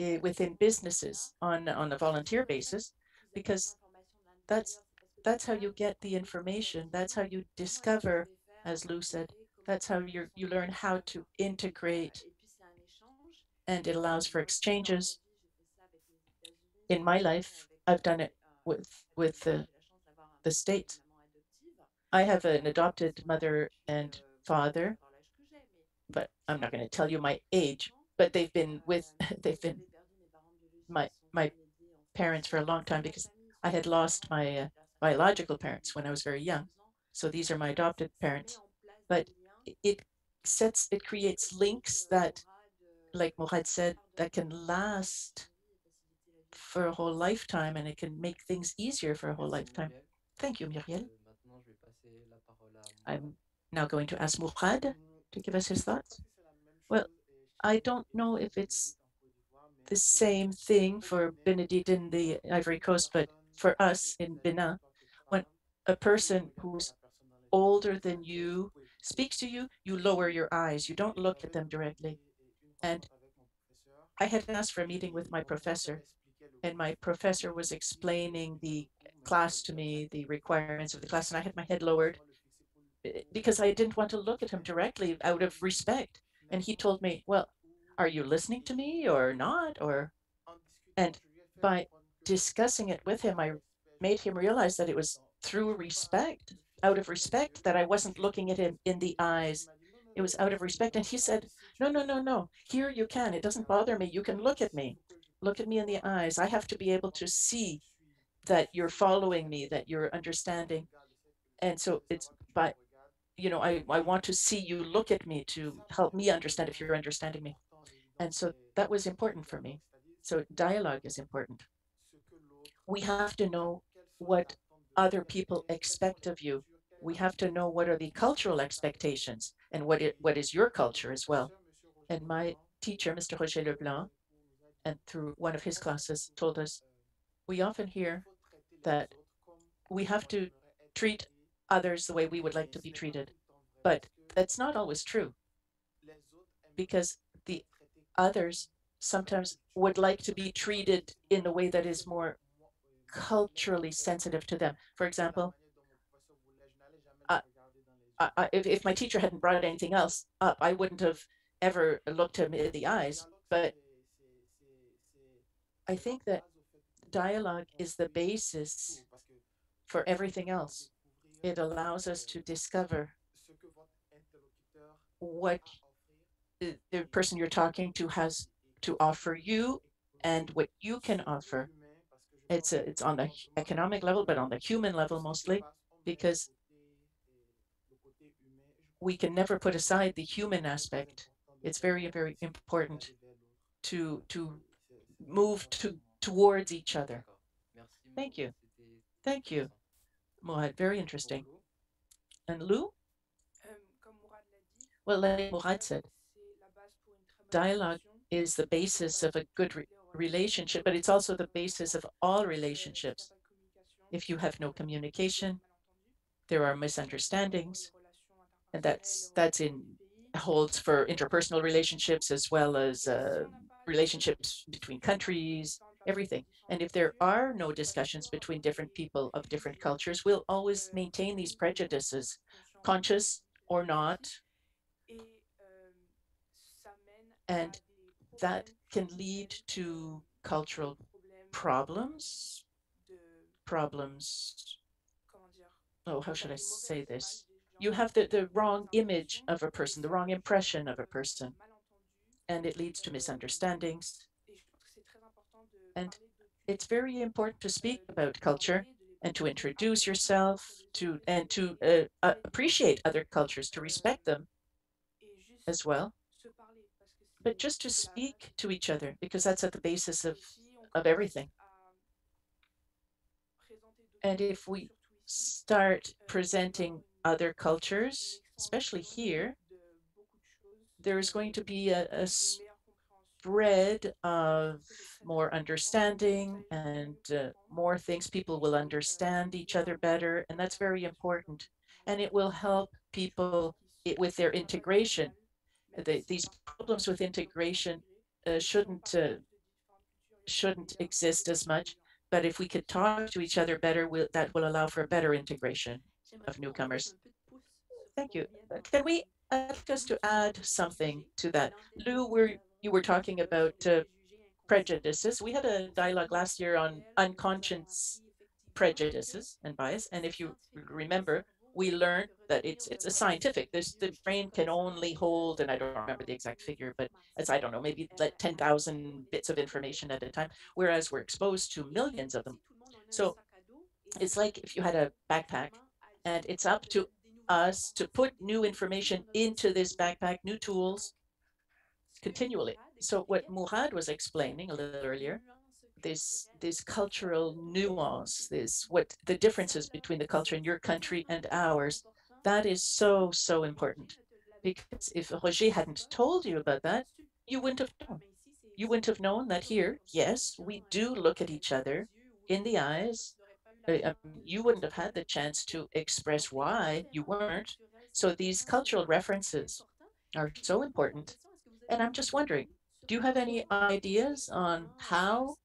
uh, within businesses on on a volunteer basis, because that's that's how you get the information. That's how you discover, as Lou said. That's how you you learn how to integrate and it allows for exchanges. In my life, I've done it with with the the state. I have an adopted mother and father, but I'm not going to tell you my age. But they've been with (laughs) they've been my my parents for a long time because I had lost my uh, biological parents when I was very young. So these are my adopted parents. But it sets it creates links that like Mourad said, that can last for a whole lifetime and it can make things easier for a whole lifetime. Thank you, Muriel. I'm now going to ask Mourad to give us his thoughts. Well, I don't know if it's the same thing for Benedict in the Ivory Coast, but for us in Benin, when a person who's older than you speaks to you, you lower your eyes. You don't look at them directly. And I had asked for a meeting with my professor, and my professor was explaining the class to me, the requirements of the class, and I had my head lowered Eh, because I didn't want to look at him directly out of respect. And he told me, well, are you listening to me or not? Or, and by discussing it with him, I made him realize that it was through respect, out of respect, that I wasn't looking at him in the eyes it was out of respect. And he said, no, no, no, no, here you can. It doesn't bother me. You can look at me. Look at me in the eyes. I have to be able to see that you're following me, that you're understanding. And so it's by, you know, I, I want to see you look at me to help me understand if you're understanding me. And so that was important for me. So dialogue is important. We have to know what other people expect of you we have to know what are the cultural expectations and what it, what is your culture as well. And my teacher, Mr. Roger Leblanc, and through one of his classes told us, we often hear that we have to treat others the way we would like to be treated. But that's not always true because the others sometimes would like to be treated in a way that is more culturally sensitive to them. For example, uh, I, if, if my teacher hadn't brought anything else up, I wouldn't have ever looked him in the eyes. But I think that dialogue is the basis for everything else. It allows us to discover what the, person you're talking to has to offer you and what you can offer. It's a, it's on the economic level, but on the human level mostly, because we can never put aside the human aspect. It's very, very important to to move to towards each other. Thank you. Thank you, Mourad. Very interesting. And Lou? Well, like Mourad said, dialogue is the basis of a good re relationship, but it's also the basis of all relationships. If you have no communication, there are misunderstandings, and that's that's in holds for interpersonal relationships as well as uh, relationships between countries, everything. And if there are no discussions between different people of different cultures, we'll always maintain these prejudices, conscious or not. And that can lead to cultural problems, problems. Oh, how should I say this? You have the, the wrong image of a person, the wrong impression of a person, and it leads to misunderstandings. And it's very important to speak about culture and to introduce yourself to and to uh, uh, appreciate other cultures, to respect them as well but just to speak to each other, because that's at the basis of, of everything. And if we start presenting other cultures, especially here, there's going to be a, a spread of more understanding and uh, more things. People will understand each other better, and that's very important. And it will help people it, with their integration the, these problems with integration uh, shouldn't uh, shouldn't exist as much. But if we could talk to each other better, we'll, that will allow for a better integration of newcomers. Thank you. Uh, can we ask us to add something to that? Lou, we're, you were talking about uh, prejudices. We had a dialogue last year on unconscious prejudices and bias. And if you remember, we learned that it's it's a scientific. This the brain can only hold, and I don't remember the exact figure, but as I don't know, maybe like ten thousand bits of information at a time, whereas we're exposed to millions of them. So it's like if you had a backpack, and it's up to us to put new information into this backpack, new tools, continually. So what Mourad was explaining a little earlier this this cultural nuance, this what the differences between the culture in your country and ours, that is so so important. Because if Roger hadn't told you about that, you wouldn't have known. You wouldn't have known that here, yes, we do look at each other in the eyes. Um, you wouldn't have had the chance to express why you weren't. So these cultural references are so important. And I'm just wondering, do you have any ideas on how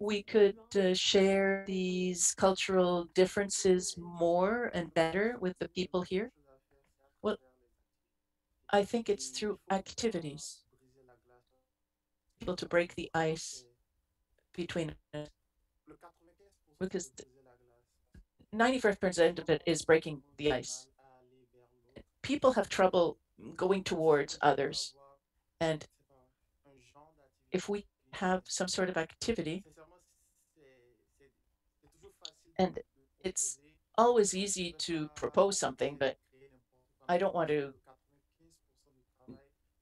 we could uh, share these cultural differences more and better with the people here? Well, I think it's through activities. People to break the ice between us. Because 95% of it is breaking the ice. People have trouble going towards others. And if we have some sort of activity and it's always easy to propose something, but I don't want to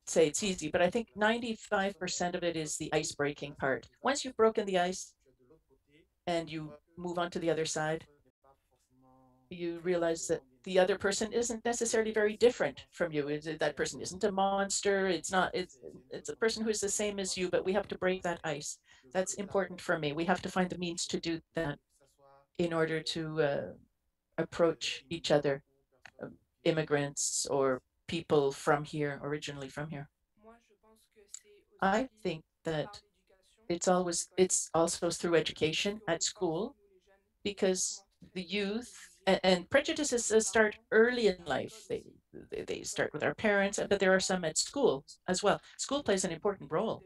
say it's easy, but I think 95% of it is the ice breaking part. Once you've broken the ice and you move on to the other side, you realize that the other person isn't necessarily very different from you. That person isn't a monster. It's not, it's, it's a person who's the same as you, but we have to break that ice. That's important for me. We have to find the means to do that in order to uh, approach each other, um, immigrants or people from here, originally from here. I think that it's always it's also through education at school because the youth and, prejudices uh, start early in life. They, they start with our parents, but there are some at school as well. School plays an important role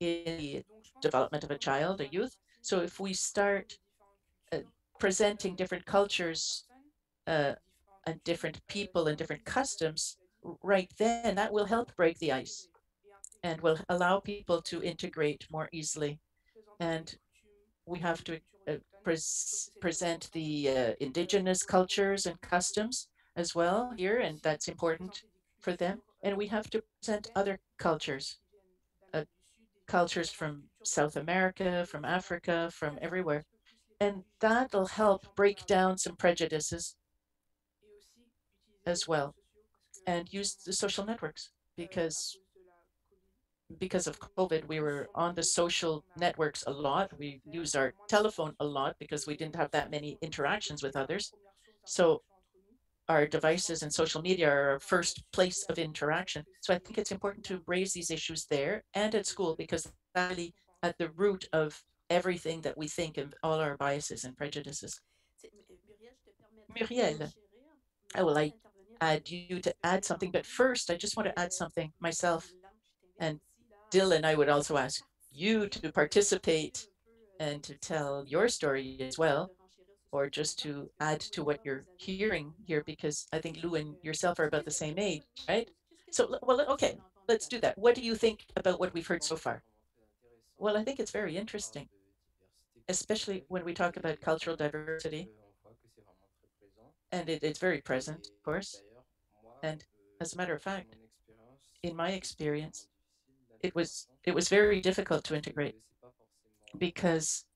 in the development of a child, a youth. So if we start uh, presenting different cultures uh, and different people and different customs right then, that will help break the ice and will allow people to integrate more easily. And we have to pres present the uh, indigenous cultures and customs as well here, and that's important for them. And we have to present other cultures, uh, cultures from South America, from Africa, from everywhere. And that'll help break down some prejudices as well and use the social networks because because of COVID, we were on the social networks a lot. We used our telephone a lot because we didn't have that many interactions with others. So our devices and social media are our first place of interaction. So I think it's important to raise these issues there and at school because that's really at the root of everything that we think and all our biases and prejudices. Muriel, I would like add you to add something, but first I just want to add something myself. And Dylan, I would also ask you to participate and to tell your story as well, or just to add to what you're hearing here, because I think Lou and yourself are about the same age, right? So, well, okay, let's do that. What do you think about what we've heard so far? Well, I think it's very interesting, especially when we talk about cultural diversity. And it, it's very present, of course. And as a matter of fact, in my experience, it was it was very difficult to integrate because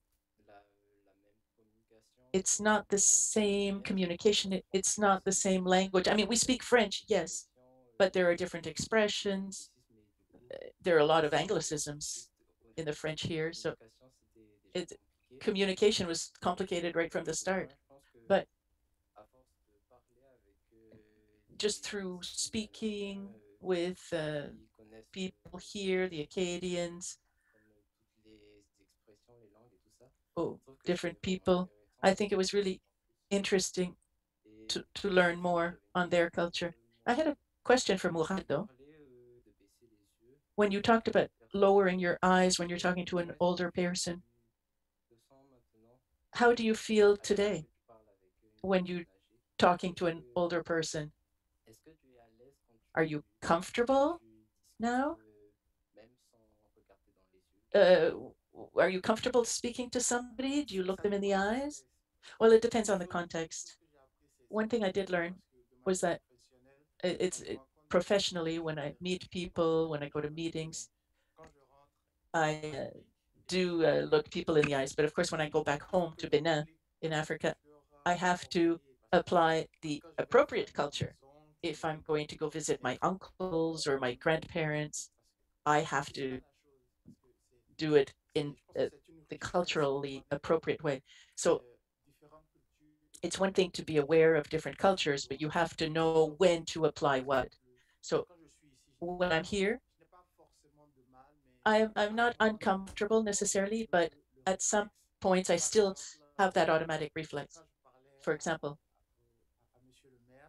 it's not the same communication. It, it's not the same language. I mean, we speak French, yes, but there are different expressions. There are a lot of anglicisms in the French here, so it communication was complicated right from the start. But just through speaking with uh, people here, the Acadians, oh, different people. I think it was really interesting to, to learn more on their culture. I had a question for Mourad, though. When you talked about lowering your eyes when you're talking to an older person, how do you feel today when you're talking to an older person? Are you comfortable now? Uh, are you comfortable speaking to somebody? Do you look them in the eyes? Well, it depends on the context. One thing I did learn was that it's it, professionally when I meet people, when I go to meetings, I uh, do uh, look people in the eyes. But of course, when I go back home to Benin in Africa, I have to apply the appropriate culture. If I'm going to go visit my uncles or my grandparents, I have to do it in uh, the culturally appropriate way. So it's one thing to be aware of different cultures, but you have to know when to apply what. So when I'm here, I'm, I'm not uncomfortable necessarily, but at some points I still have that automatic reflex. For example,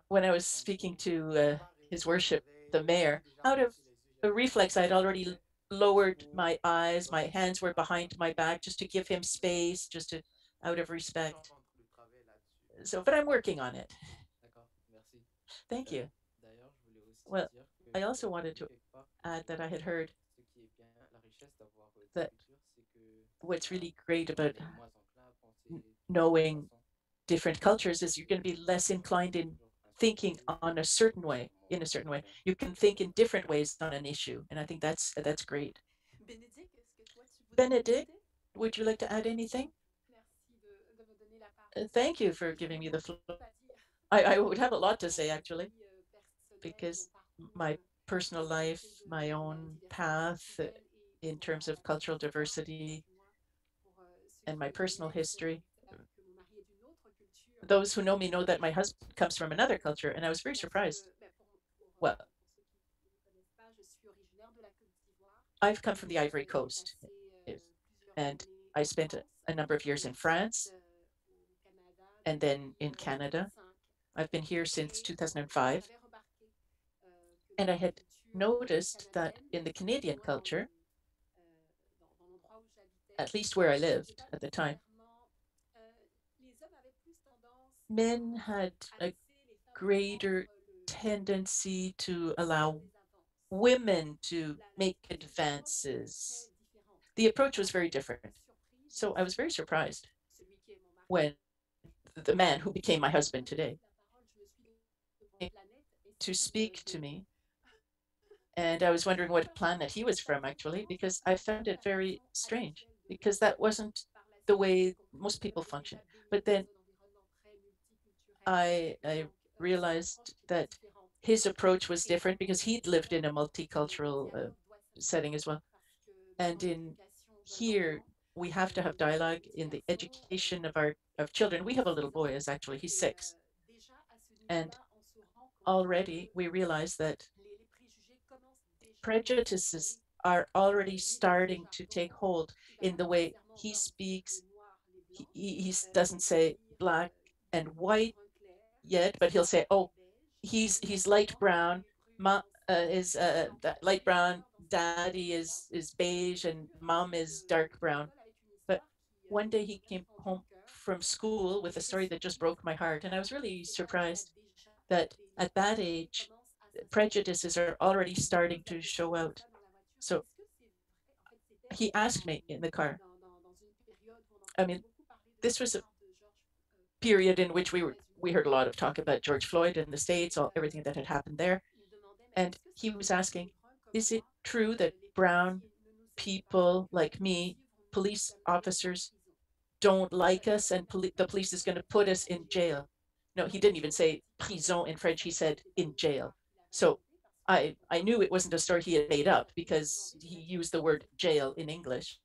when I was speaking to uh, his worship, the mayor, out of a reflex, I had already lowered my eyes, my hands were behind my back just to give him space, just to out of respect. So, but I'm working on it. Thank you. Well, I also wanted to add that I had heard that what's really great about knowing different cultures is you're going to be less inclined in thinking on a certain way in a certain way. You can think in different ways on an issue and i think that's that's great. Benedict would you like to add anything? Uh, thank you for giving me the floor. I, I would have a lot to say actually because my personal life my own path uh, in terms of cultural diversity and my personal history those who know me know that my husband comes from another culture, and I was very surprised. Well, I've come from the Ivory Coast, and I spent a, number of years in France and then in Canada. I've been here since 2005. And I had noticed that in the Canadian culture, at least where I lived at the time, men had a greater tendency to allow women to make advances. The approach was very different. So I was very surprised when the man who became my husband today to speak to me. And I was wondering what planet he was from, actually, because I found it very strange, because that wasn't the way most people function. But then I, I realized that his approach was different because he'd lived in a multicultural uh, setting as well. And in here, we have to have dialogue in the education of our of children. We have a little boy, is actually he's six, and already we realize that prejudices are already starting to take hold in the way he speaks. He, he doesn't say black and white yet, but he'll say, "Oh, he's he's light brown. Ma uh, is uh, light brown. Daddy is is beige, and mom is dark brown." But one day he came home from school with a story that just broke my heart, and I was really surprised that at that age, prejudices are already starting to show out. So he asked me in the car. I mean, this was a period in which we were we heard a lot of talk about George Floyd in the States, all everything that had happened there. And he was asking, is it true that brown people like me, police officers, don't like us and poli the police is going to put us in jail? No, he didn't even say prison in French. He said in jail. So I, I knew it wasn't a story he had made up because he used the word jail in English.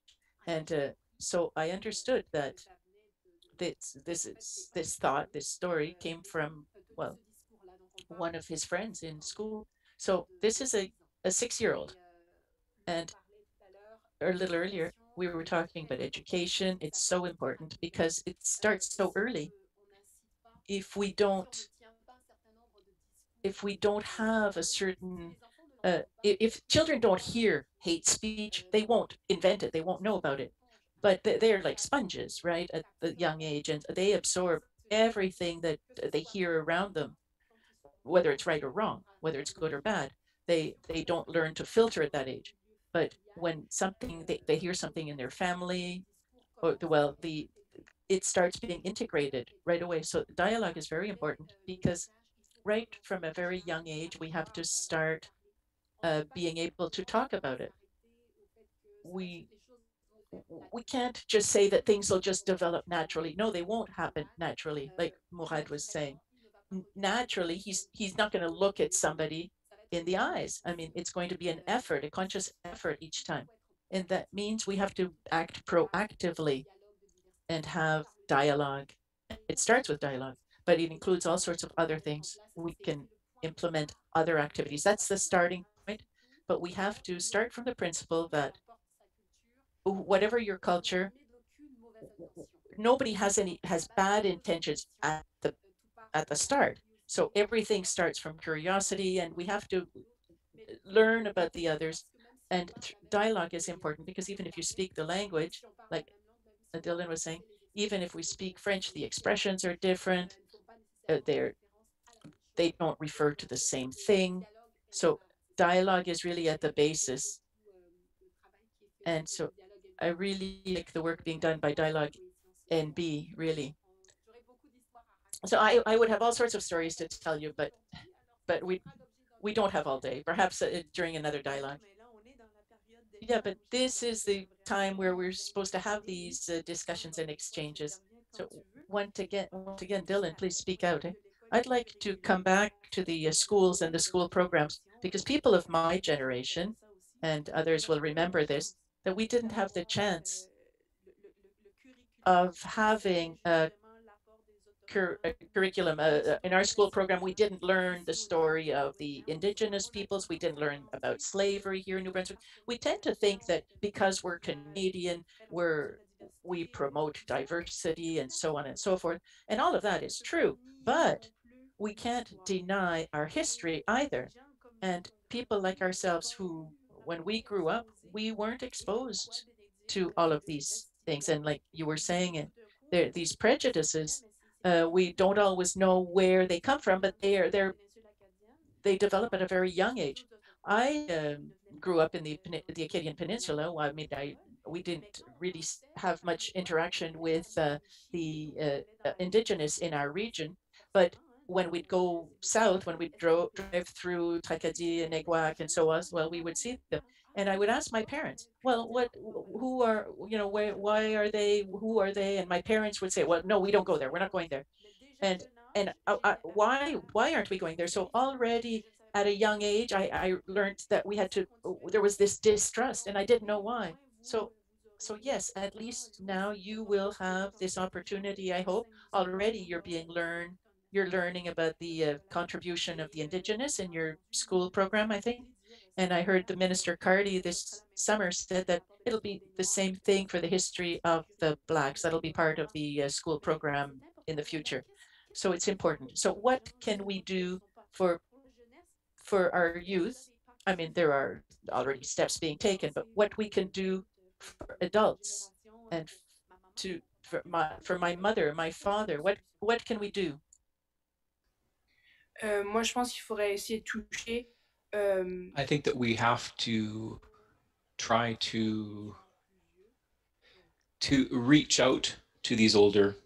And uh, so I understood that this this is this thought this story came from well one of his friends in school. So this is a, a six-year-old. And a little earlier we were talking about education. It's so important because it starts so early. If we don't if we don't have a certain uh, if, if children don't hear hate speech they won't invent it. They won't know about it but they're like sponges, right, at the young age, and they absorb everything that they hear around them, whether it's right or wrong, whether it's good or bad. They they don't learn to filter at that age. But when something they, they hear something in their family, or the well, the it starts being integrated right away. So dialogue is very important because right from a very young age, we have to start uh, being able to talk about it. We we can't just say that things will just develop naturally. No, they won't happen naturally, like Mourad was saying. Naturally, he's he's not going to look at somebody in the eyes. I mean, it's going to be an effort, a conscious effort each time. And that means we have to act proactively and have dialogue. It starts with dialogue, but it includes all sorts of other things. We can implement other activities. That's the starting point. But we have to start from the principle that whatever your culture, nobody has any has bad intentions at the at the start. So everything starts from curiosity, and we have to learn about the others. And dialogue is important because even if you speak the language, like Dylan was saying, even if we speak French, the expressions are different. Uh, they're they don't refer to the same thing. So dialogue is really at the basis. And so I really like the work being done by Dialogue NB, really. So I, I would have all sorts of stories to tell you, but but we we don't have all day, perhaps uh, during another dialogue. Yeah, but this is the time where we're supposed to have these uh, discussions and exchanges. So once again, once again, Dylan, please speak out. Eh? I'd like to come back to the uh, schools and the school programs because people of my generation and others will remember this that we didn't have the chance of having a cur curriculum. Uh, uh, in our school program, we didn't learn the story of the indigenous peoples. We didn't learn about slavery here in New Brunswick. We tend to think that because we're Canadian, we're we promote diversity and so on and so forth. And all of that is true, but we can't deny our history either. And people like ourselves who, when we grew up, we weren't exposed to all of these things. And like you were saying, and there these prejudices uh, we don't always know where they come from, but they are they're they develop at a very young age. I um, grew up in the the Acadian Peninsula. I mean, I we didn't really have much interaction with uh, the uh, uh, indigenous in our region, but when we'd go south, when we drove drive through Tracadie and Neguac and so on, well, we would see them. And I would ask my parents, well, what, who are, you know, where, why are they, who are they? And my parents would say, well, no, we don't go there. We're not going there. And, and uh, uh, why, why aren't we going there? So already at a young age, I, I learned that we had to, there was this distrust and I didn't know why. So, so yes, at least now you will have this opportunity, I hope. Already you're being learned, you're learning about the uh, contribution of the indigenous in your school program, I think. And I heard the Minister Cardy this summer said that it'll be the same thing for the history of the Blacks. That'll be part of the uh, school program in the future. So it's important. So what can we do for for our youth? I mean, there are already steps being taken, but what we can do for adults and to for my for my mother, my father, what what can we do? Euh, moi, je pense qu'il faudrait essayer de toucher um, I think that we have to try to to reach out to these older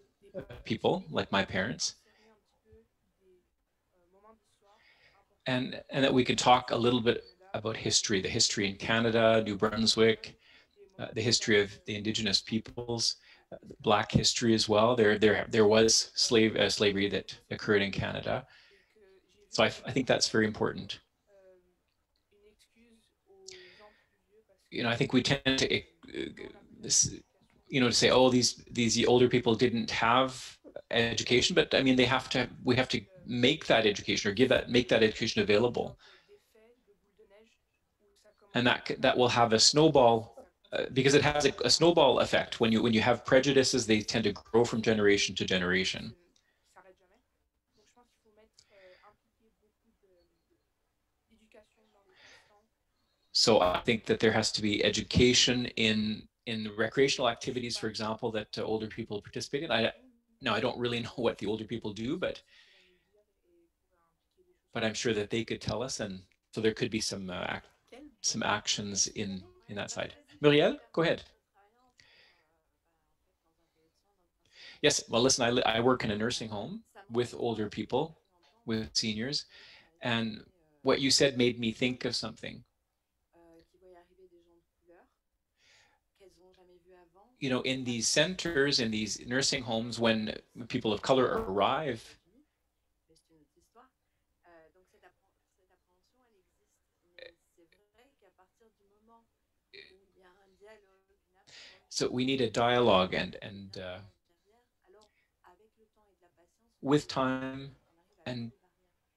people like my parents and and that we could talk a little bit about history the history in canada new brunswick uh, the history of the indigenous peoples uh, black history as well. There there there was slave uh, slavery that occurred in canada so I, I think that's very important you know, I think we tend to, this, you know, to say, oh, these these older people didn't have education, but I mean, they have to. We have to make that education or give that make that education available, and that that will have a snowball. Uh, because it has a, a snowball effect when you when you have prejudices they tend to grow from generation to generation So I think that there has to be education in in recreational activities, for example, that uh, older people participate in. I now I don't really (laughs) know what the older people do, but but I'm sure that they could tell us, and so there could be some uh, some actions in in that side. Muriel, go ahead. Yes, well, listen, I, I work in a nursing home with older people, with seniors, and what you said made me think of something. You know, in these centers, in these nursing homes, when people of color arrive, so we need a dialogue and and uh, with time and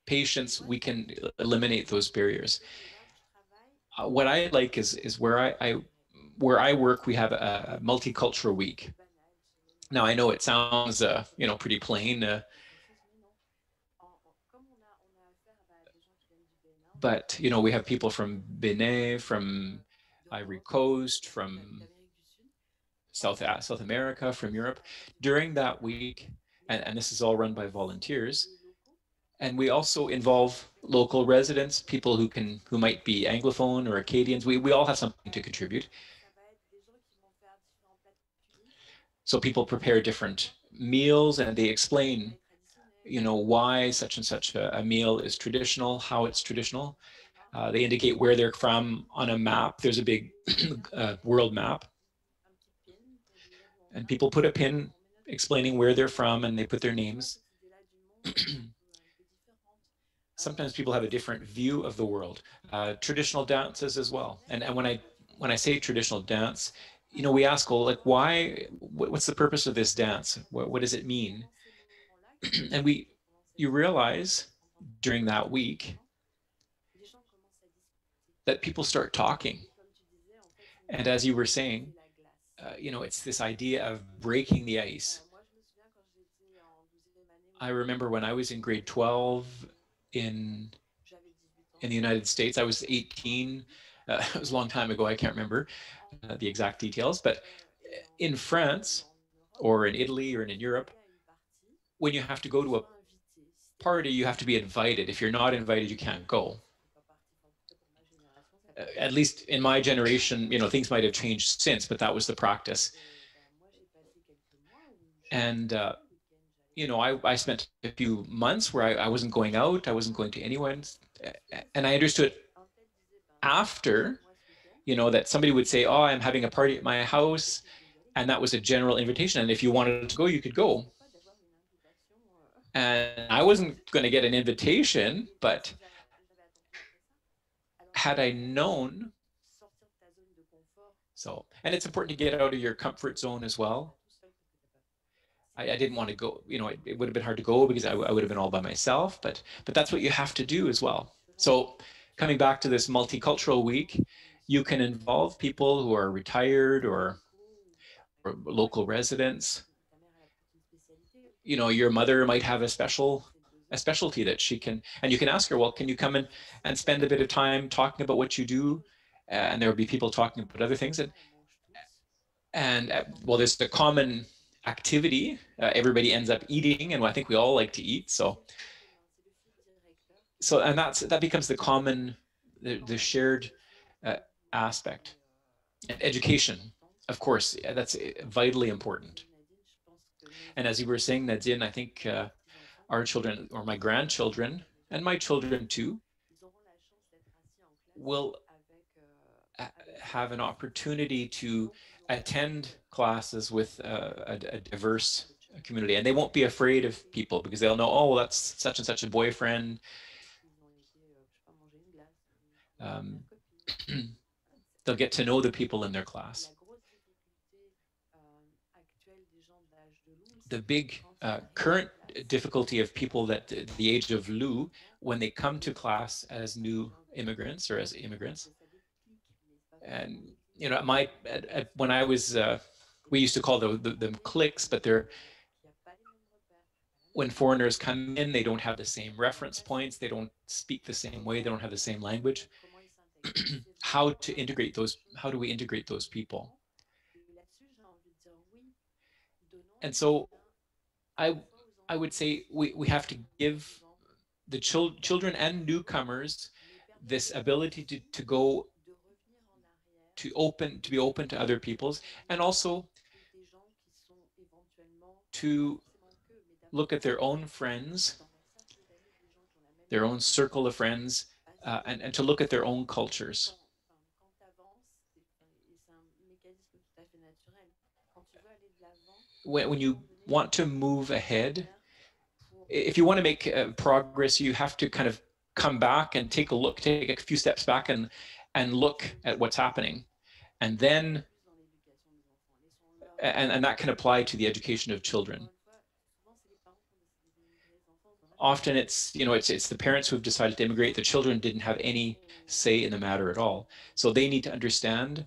patience we can eliminate those barriers. Uh, what i like is is where I, I where I work, we have a, multicultural week. Now I know it sounds, uh, you know, pretty plain, uh, but you know, we have people from Benin, from Ivory Coast, from South South America, from Europe. During that week, and, and this is all run by volunteers, and we also involve local residents, people who can who might be Anglophone or Acadians. We we all have something to contribute. So people prepare different meals and they explain, you know, why such and such a, a meal is traditional, how it's traditional. Uh, they indicate where they're from on a map. There's a big (clears throat) uh, world map. And people put a pin explaining where they're from and they put their names. (clears throat) Sometimes people have a different view of the world. Uh, traditional dances as well. And, and when I when I say traditional dance, you know, we ask, well, like, why, what's the purpose of this dance? What, what does it mean? (clears throat) and we, you realize during that week that people start talking. And as you were saying, uh, you know, it's this idea of breaking the ice. I remember when I was in grade 12 in in the United States, I was 18. Uh, (laughs) it was a long time ago. I can't remember uh, the exact details, but in France or in Italy or in, in Europe, when you have to go to a party, you have to be invited. If you're not invited, you can't go. Uh, at least in my generation, you know, things might have changed since, but that was the practice. And, uh, you know, I, I spent a few months where I, I wasn't going out, I wasn't going to anyone. And I understood after, you know, that somebody would say, oh, I'm having a party at my house. And that was a general invitation. And if you wanted to go, you could go. And I wasn't going to get an invitation, but had I known, so, and it's important to get out of your comfort zone as well. I, I didn't want to go, you know, it, it, would have been hard to go because I, I would have been all by myself, but, but that's what you have to do as well. So coming back to this multicultural week, you can involve people who are retired or, or local residents. You know, your mother might have a special a specialty that she can, and you can ask her, well, can you come in and spend a bit of time talking about what you do? and there will be people talking about other things. And, and uh, well, there's the common activity. Uh, everybody ends up eating, and I think we all like to eat. So, so and that's that becomes the common, the, the shared uh, aspect. And education, of course, that's vitally important. And as you were saying, Nadine, I think uh, our children or my grandchildren and my children too will have an opportunity to attend classes with a, a, a, diverse community and they won't be afraid of people because they'll know oh well, that's such and such a boyfriend um, (clears throat) they'll get to know the people in their class the big uh, current difficulty of people that the age of Lou, when they come to class as new immigrants or as immigrants. And, you know, my, at, at, when I was, uh, we used to call the, the, them cliques, but they're, when foreigners come in, they don't have the same reference points. They don't speak the same way. They don't have the same language. (clears throat) how to integrate those, how do we integrate those people? And so I I would say we, we have to give the chil- children and newcomers this ability to, to go to open to be open to other people's and also to look at their own friends their own circle of friends uh, and, and to look at their own cultures when, when you want to move ahead, if you want to make uh, progress, you have to kind of come back and take a look, take a few steps back and and look at what's happening, and then and, and that can apply to the education of children. Often it's you know it's it's the parents who have decided to immigrate. The children didn't have any say in the matter at all, so they need to understand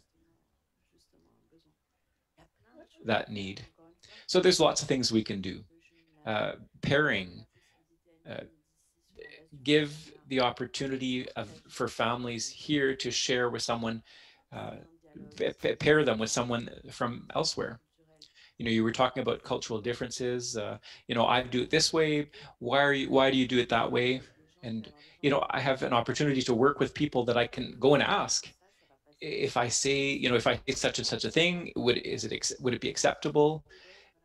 that need. So there's lots of things we can do. Uh, pairing, uh, give the opportunity of, for families here to share with someone, uh, pair them with someone from elsewhere. You know, you were talking about cultural differences. Uh, you know, I do it this way. Why are you? Why do you do it that way? And you know, I have an opportunity to work with people that I can go and ask if I say, you know, if I say such and such a thing, would is it would it be acceptable?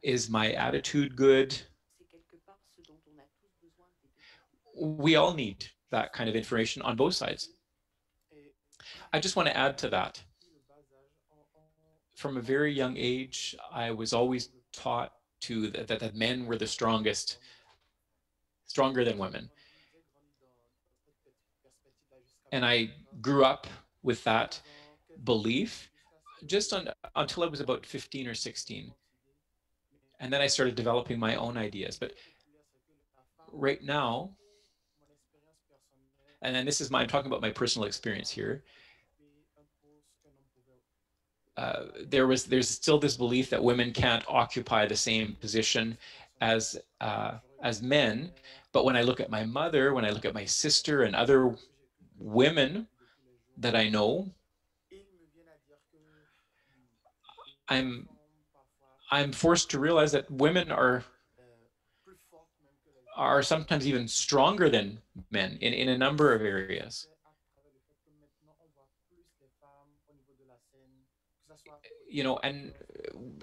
Is my attitude good? We all need that kind of information on both sides. I just want to add to that. From a very young age, I was always taught to that, that, that men were the strongest, stronger than women. And I grew up with that belief just on, until I was about 15 or 16 and then I started developing my own ideas. But right now, and then this is my, I'm talking about my personal experience here. Uh, there was there's still this belief that women can't occupy the same position as uh, as men. But when I look at my mother, when I look at my sister and other women that I know, I'm I'm forced to realize that women are are sometimes even stronger than men in, in a number of areas. You know, and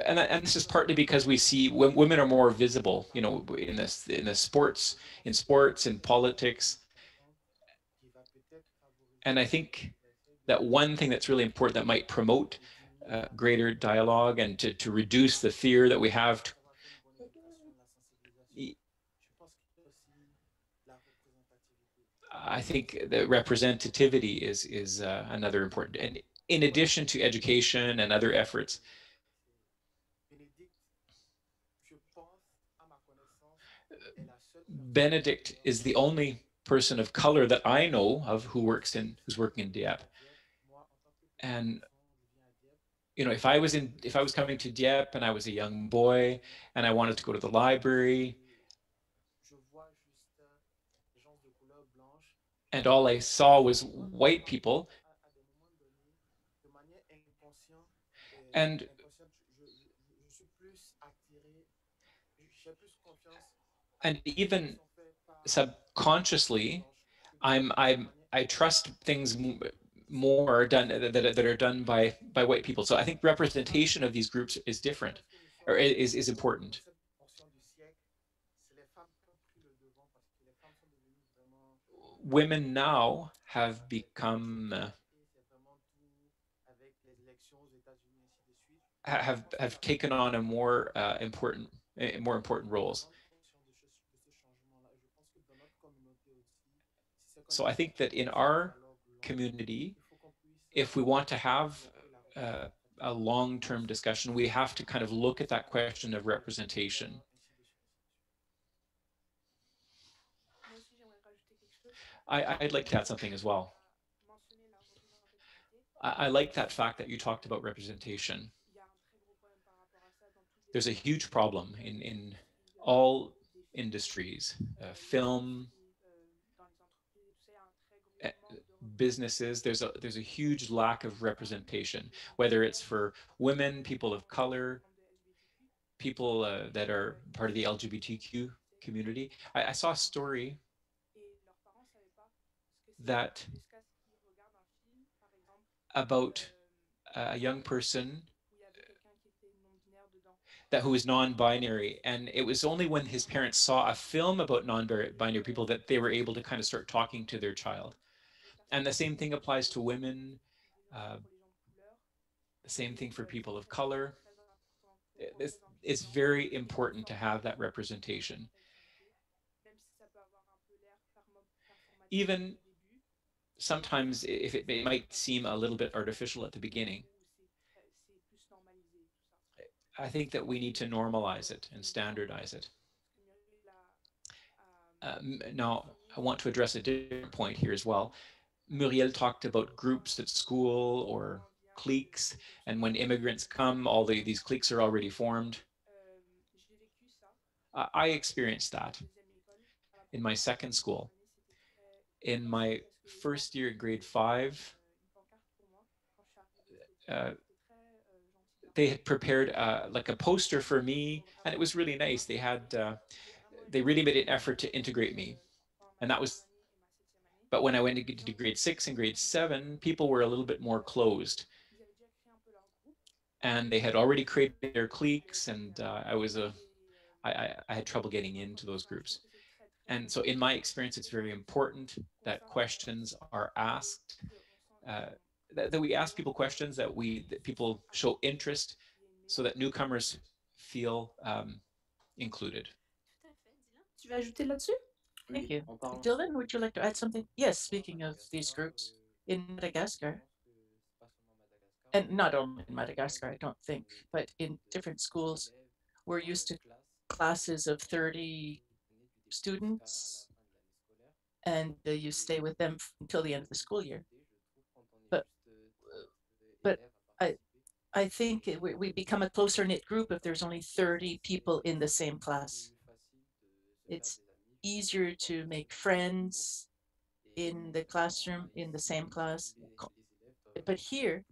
and and this is partly because we see women are more visible. You know, in this in the sports, in sports, in politics, and I think that one thing that's really important that might promote uh, greater dialogue and to, to reduce the fear that we have to, I think that representativity is is uh, another important and in addition to education and other efforts Benedict is the only person of color that I know of who works in who's working in Dieppe. And you know, if I was in if I was coming to Dieppe and I was a young boy and I wanted to go to the library and all I saw was white people and and even subconsciously i'm i'm i trust things more done that, that are done by by white people. So i think representation of these groups is different or is is important. Women now have become uh, have have taken on a more uh, important more important roles So I think that in our community, if we want to have uh, a long-term discussion, we have to kind of look at that question of representation. I, would like to add something as well. I, I like that fact that you talked about representation. There's a huge problem in, in all industries, uh, film, Eh, businesses. There's a there's a huge lack of representation whether it's for women people of color people uh, that are part of the lgbtq community. I, I saw a story that about a young person that who is non-binary and it was only when his parents saw a film about non-binary people that they were able to kind of start talking to their child and the same thing applies to women. Uh, the same thing for people of color. It's, it's very important to have that representation. Even sometimes if it, it might seem a little bit artificial at the beginning, I think that we need to normalize it and standardize it. Um, now, I want to address a different point here as well. Muriel talked about groups at school or cliques, and when immigrants come, all the, these cliques are already formed. I experienced that in my second school. In my first year grade five, uh, they had prepared uh, like a poster for me, and it was really nice. They had, uh, they really made an effort to integrate me, and that was but when I went to, to grade six and grade seven, people were a little bit more closed. And they had already created their cliques, and uh, I was a, I, I, I had trouble getting into those groups. And so, in my experience, it's very important that questions are asked, uh, that, that we ask people questions, that we that people show interest, so that newcomers feel um, included. Tu veux ajouter là-dessus? Thank you. Dylan, would you like to add something? Yes, speaking of these groups in Madagascar, and not only in Madagascar, I don't think, but in different schools, we're used to classes of 30 students and uh, you stay with them until the end of the school year. But I I think we, we become a closer knit group if there's only 30 people in the same class. It's easier to make friends in the classroom in the same class. But here,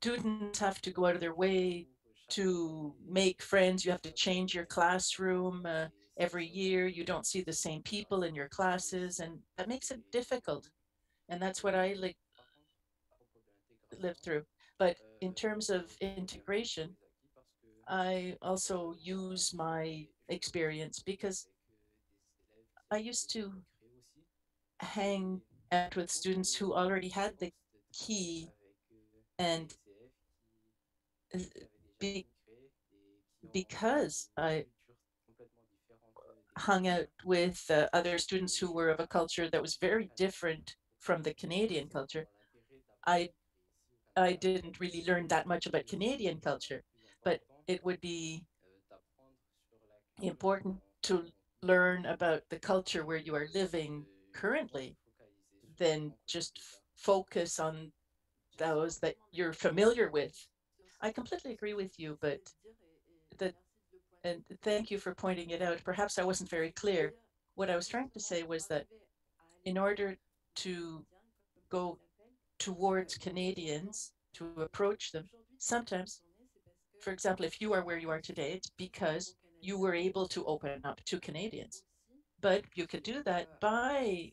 students have to go out of their way to make friends. You have to change your classroom uh, every year. You don't see the same people in your classes, and that makes it difficult. And that's what I like lived through. But in terms of integration, I also use my experience because I used to hang out with students who already had the key and uh, be, because I hung out with uh, other students who were of a culture that was very different from the Canadian culture, I I didn't really learn that much about Canadian culture, but it would be important to learn about the culture where you are living currently than just focus on those that you're familiar with. I completely agree with you, but that and thank you for pointing it out. Perhaps I wasn't very clear. What I was trying to say was that in order to go towards Canadians, to approach them, sometimes, for example, if you are where you are today, it's because you were able to open up to Canadians. But you could do that by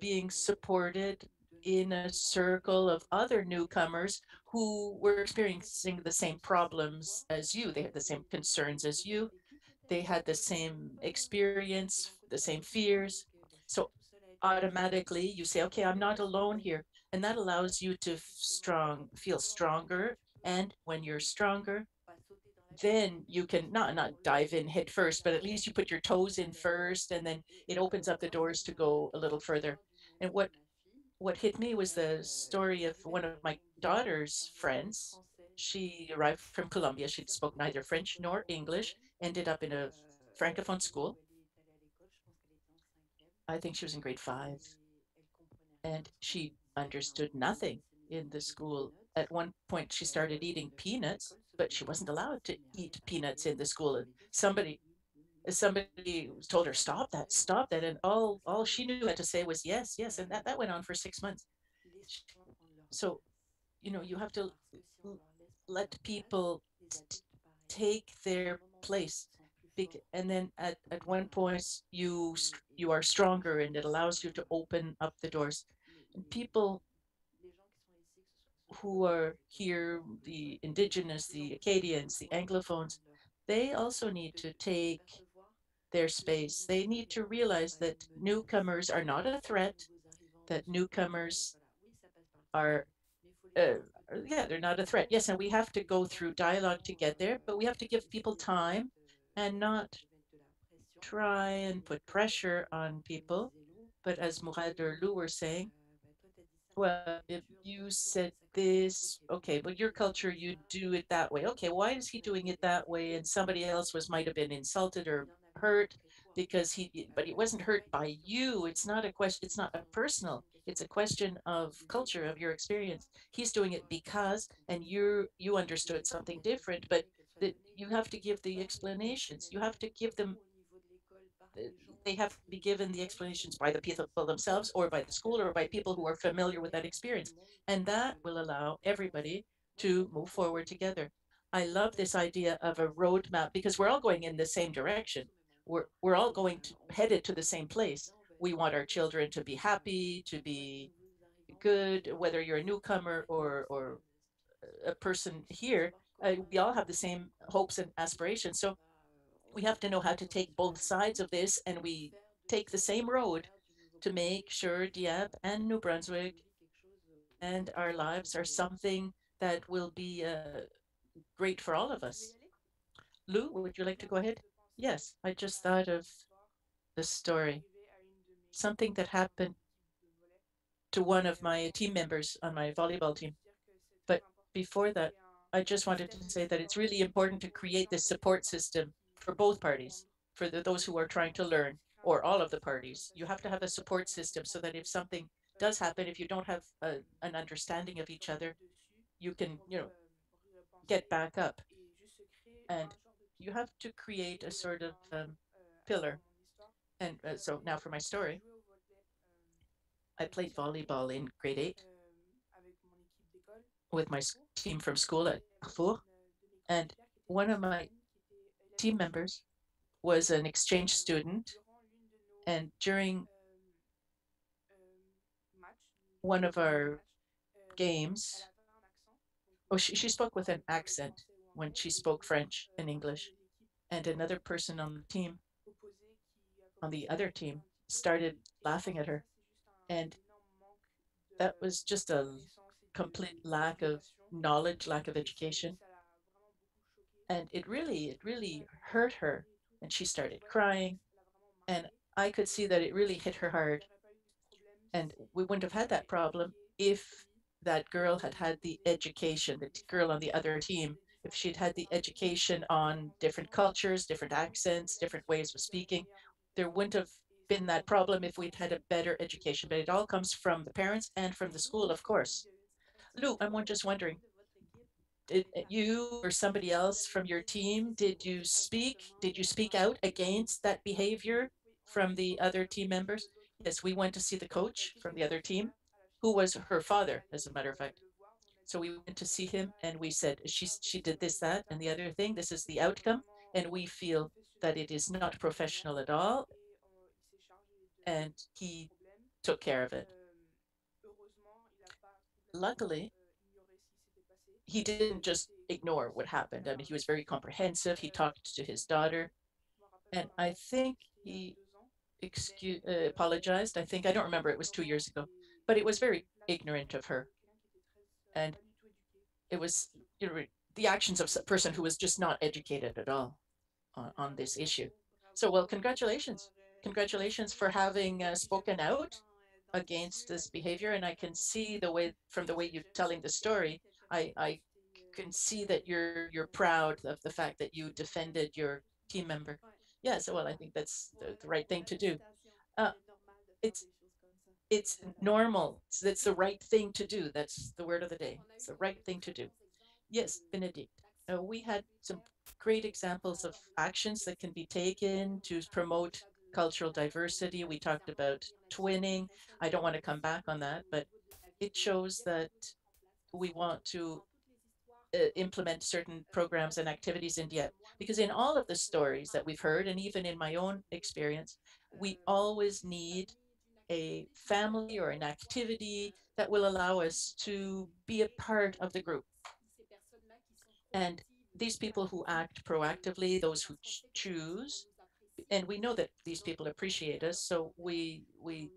being supported in a circle of other newcomers who were experiencing the same problems as you. They had the same concerns as you. They had the same experience, the same fears. So automatically you say, okay, I'm not alone here. And that allows you to strong feel stronger. And when you're stronger, then you can not not dive in head first, but at least you put your toes in first, and then it opens up the doors to go a little further. And what what hit me was the story of one of my daughter's friends. She arrived from Colombia. She spoke neither French nor English, ended up in a francophone school. I think she was in grade five. And she understood nothing in the school. At one point, she started eating peanuts, but she wasn't allowed to eat peanuts in the school. And somebody somebody told her stop that stop that. And all all she knew had to say was yes yes. And that that went on for six months. So you know you have to let people take their place. And then at, at one point you you are stronger and it allows you to open up the doors people who are here the indigenous the acadians the anglophones they also need to take their space. They need to realize that newcomers are not a threat, that newcomers are, uh, yeah, they're not a threat. Yes, and we have to go through dialogue to get there, but we have to give people time and not try and put pressure on people. But as Mourad or Lou were saying, well, if you said this, okay, but your culture, you do it that way. Okay, why is he doing it that way? And somebody else was might have been insulted or hurt because he, but he wasn't hurt by you. It's not a question. It's not a personal. It's a question of culture, of your experience. He's doing it because, and you you understood something different. But you have to give the explanations. You have to give them. They have to be given the explanations by the people themselves, or by the school, or by people who are familiar with that experience, and that will allow everybody to move forward together. I love this idea of a roadmap because we're all going in the same direction we're we're all going to headed to the same place. We want our children to be happy, to be good, whether you're a newcomer or or a person here. Uh, we all have the same hopes and aspirations. So we have to know how to take both sides of this, and we take the same road to make sure Dieppe and New Brunswick and our lives are something that will be uh, great for all of us. Lou, would you like to go ahead? Yes, I just thought of the story. Something that happened to one of my team members on my volleyball team. But before that, I just wanted to say that it's really important to create this support system for both parties. for the, those who are trying to learn or all of the parties. You have to have a support system so that if something does happen, if you don't have a, an understanding of each other, you can, you know, get back up. And you have to create a sort of um, pillar. And uh, so now for my story, I played volleyball in grade eight with my team from school at Carrefour. And one of my team members was an exchange student. And during one of our games, oh, she, she spoke with an accent when she spoke French and English. And another person on the team, on the other team, started laughing at her. And that was just a complete lack of knowledge, lack of education. And it really, it really hurt her. And she started crying. And I could see that it really hit her hard. And we wouldn't have had that problem if that girl had had the education, the girl on the other team, if she'd had the education on different cultures, different accents, different ways of speaking, there wouldn't have been that problem if we'd had a better education. But it all comes from the parents and from the school, of course. Lou, I'm just wondering, did you or somebody else from your team, did you speak, did you speak out against that behavior from the other team members? Yes, we went to see the coach from the other team, who was her father, as a matter of fact. So we went to see him and we said, she, she did this, that, and the other thing. This is the outcome. And we feel that it is not professional at all. And he took care of it. Luckily, he didn't just ignore what happened. I mean, he was very comprehensive. He talked to his daughter. And I think he excuse, uh, apologized. I think, I don't remember, it was two years ago, but it was very ignorant of her. And it was you know, the actions of a person who was just not educated at all on, on this issue. So, well, congratulations. Congratulations for having uh, spoken out against this behavior. And I can see the way, from the way you're telling the story, I, I can see that you're you're proud of the fact that you defended your team member. Yeah, so well, I think that's the, the right thing to do. Uh, it's it's normal. It's, the right thing to do. That's the word of the day. It's the right thing to do. Yes, Benedict. Uh, we had some great examples of actions that can be taken to promote cultural diversity. We talked about twinning. I don't want to come back on that, but it shows that we want to uh, implement certain programs and activities in Dieppe. Because in all of the stories that we've heard, and even in my own experience, we always need a family or an activity that will allow us to be a part of the group. And these people who act proactively, those who ch choose, and we know that these people appreciate us, so we we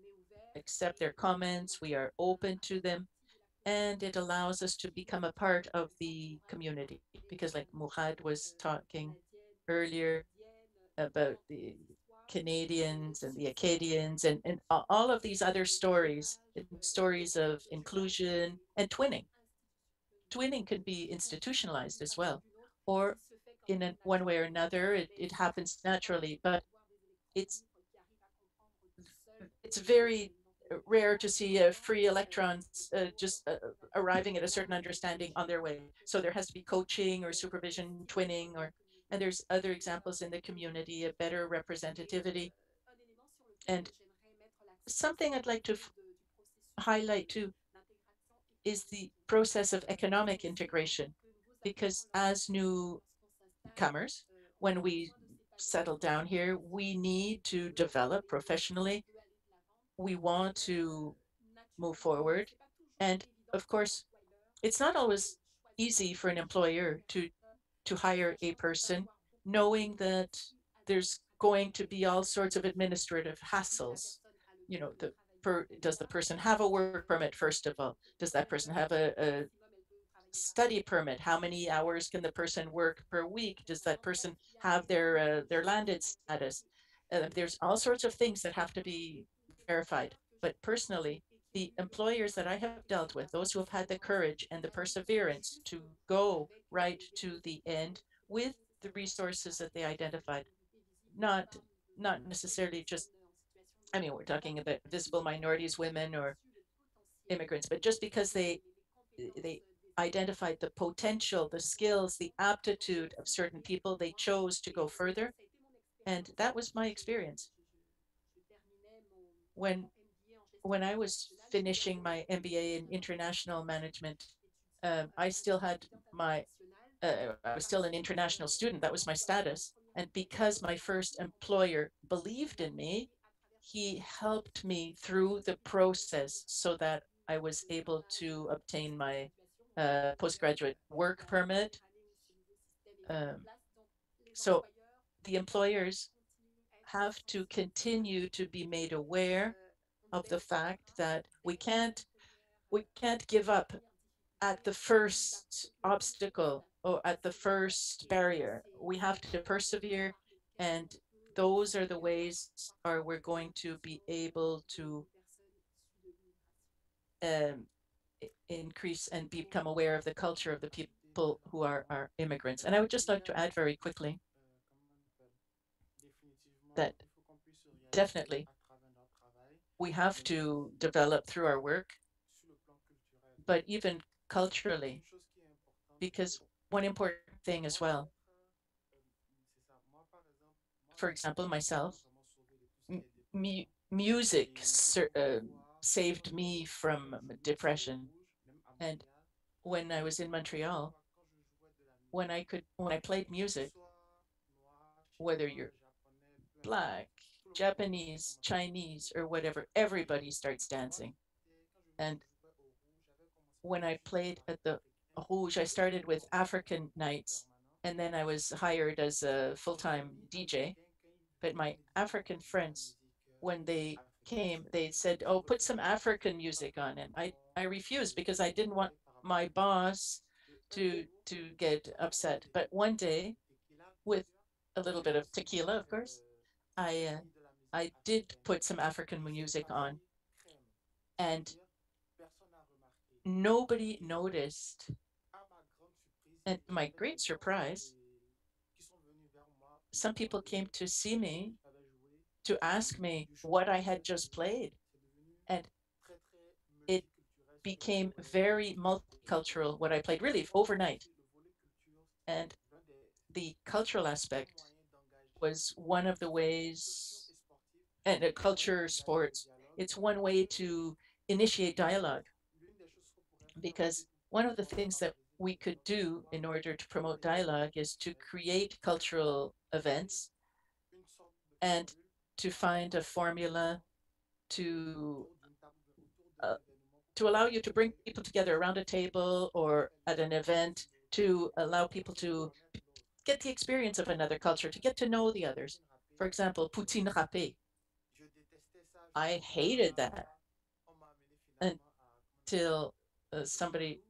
accept their comments, we are open to them, and it allows us to become a part of the community. Because like Mourad was talking earlier about the Canadians and the Acadians and, and all of these other stories, stories of inclusion and twinning. Twinning could be institutionalized as well, or in a, one way or another, it, it happens naturally, but it's it's very rare to see uh, free electrons uh, just uh, arriving at a certain understanding on their way. So there has to be coaching or supervision, twinning, or and there's other examples in the community, a better representativity. And something I'd like to highlight too is the process of economic integration, because as newcomers, when we settle down here, we need to develop professionally. We want to move forward. And of course, it's not always easy for an employer to to hire a person, knowing that there's going to be all sorts of administrative hassles. You know, the per, does the person have a work permit, first of all? Does that person have a, a study permit? How many hours can the person work per week? Does that person have their uh, their landed status? Uh, there's all sorts of things that have to be verified. But personally, the employers that I have dealt with, those who have had the courage and the perseverance to go right to the end with the resources that they identified, not not necessarily just I mean, we're talking about visible minorities, women or immigrants, but just because they they identified the potential, the skills, the aptitude of certain people, they chose to go further. And that was my experience. When when I was finishing my MBA in international management, um, I still had my uh, I was still an international student. That was my status. And because my first employer believed in me, he helped me through the process so that I was able to obtain my uh, postgraduate work permit. Um, so the employers have to continue to be made aware of the fact that we can't we can't give up at the first obstacle or at the first barrier. We have to persevere and those are the ways are we're going to be able to um, increase and become aware of the culture of the people who are, are immigrants. And I would just like to add very quickly that definitely we have to develop through our work, but even culturally, because one important thing as well, for example, myself, mu music uh, saved me from depression. And when I was in Montreal, when I could, when I played music, whether you're black, Japanese, Chinese, or whatever, everybody starts dancing. And when I played at the Rouge, I started with African nights, and then I was hired as a full-time DJ. But my African friends, when they came, they said, "Oh, put some African music on," and I I refused because I didn't want my boss to to get upset. But one day, with a little bit of tequila, of course, I uh, I did put some African music on, and nobody noticed. And my great surprise, some people came to see me to ask me what I had just played. And it became very multicultural, what I played really overnight. And the cultural aspect was one of the ways, and uh, culture, sports, it's one way to initiate dialogue. Because one of the things that we could do in order to promote dialogue is to create cultural events and to find a formula to uh, to allow you to bring people together around a table or at an event to allow people to get the experience of another culture, to get to know the others. For example, poutine râpée. I hated that until uh, somebody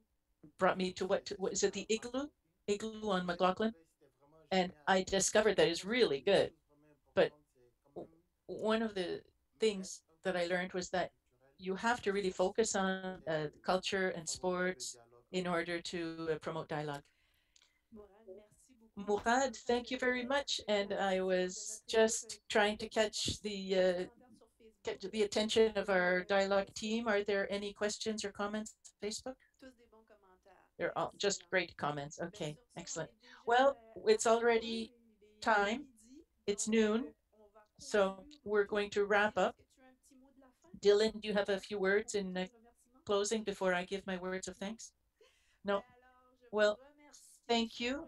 brought me to what, to, what is it, the igloo? Igloo on McLaughlin? And I discovered that is really good. But one of the things that I learned was that you have to really focus on uh, culture and sports in order to uh, promote dialogue. Mourad, thank you very much. And I was just trying to catch the uh, get the attention of our dialogue team. Are there any questions or comments on Facebook? They're all just great comments. Okay, excellent. Well, it's already time. It's noon. So we're going to wrap up. Dylan, do you have a few words in uh, closing before I give my words of thanks? No. Well, thank you.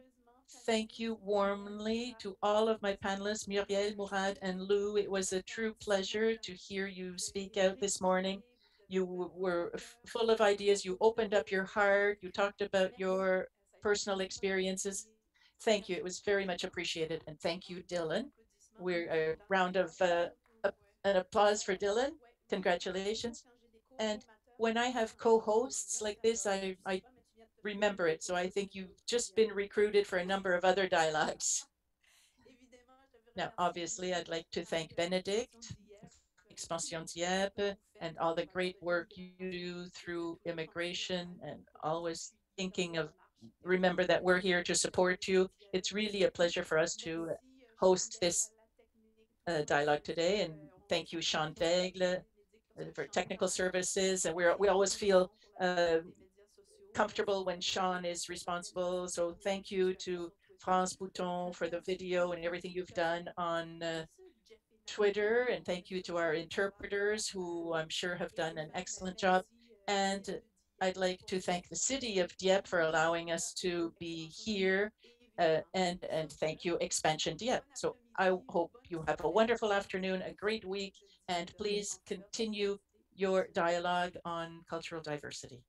Thank you warmly to all of my panelists, Muriel, Mourad, and Lou. It was a true pleasure to hear you speak out this morning. You were full of ideas. You opened up your heart. You talked about your personal experiences. Thank you. It was very much appreciated. And thank you, Dylan. We're a round of uh, an applause for Dylan. Congratulations. And when I have co-hosts like this, I, I remember it. So I think you've just been recruited for a number of other dialogues. Now, obviously, I'd like to thank Benedict, Expansion Dieppe, and all the great work you do through immigration and always thinking of, remember that we're here to support you. It's really a pleasure for us to host this uh, dialogue today. And thank you, Sean Daigle, uh, for technical services. And we're, we always feel uh, comfortable when Sean is responsible. So thank you to France Bouton for the video and everything you've done on uh, Twitter. And thank you to our interpreters who I'm sure have done an excellent job. And I'd like to thank the city of Dieppe for allowing us to be here. Uh, and, and thank you, Expansion Dieppe. So I hope you have a wonderful afternoon, a great week, and please continue your dialogue on cultural diversity.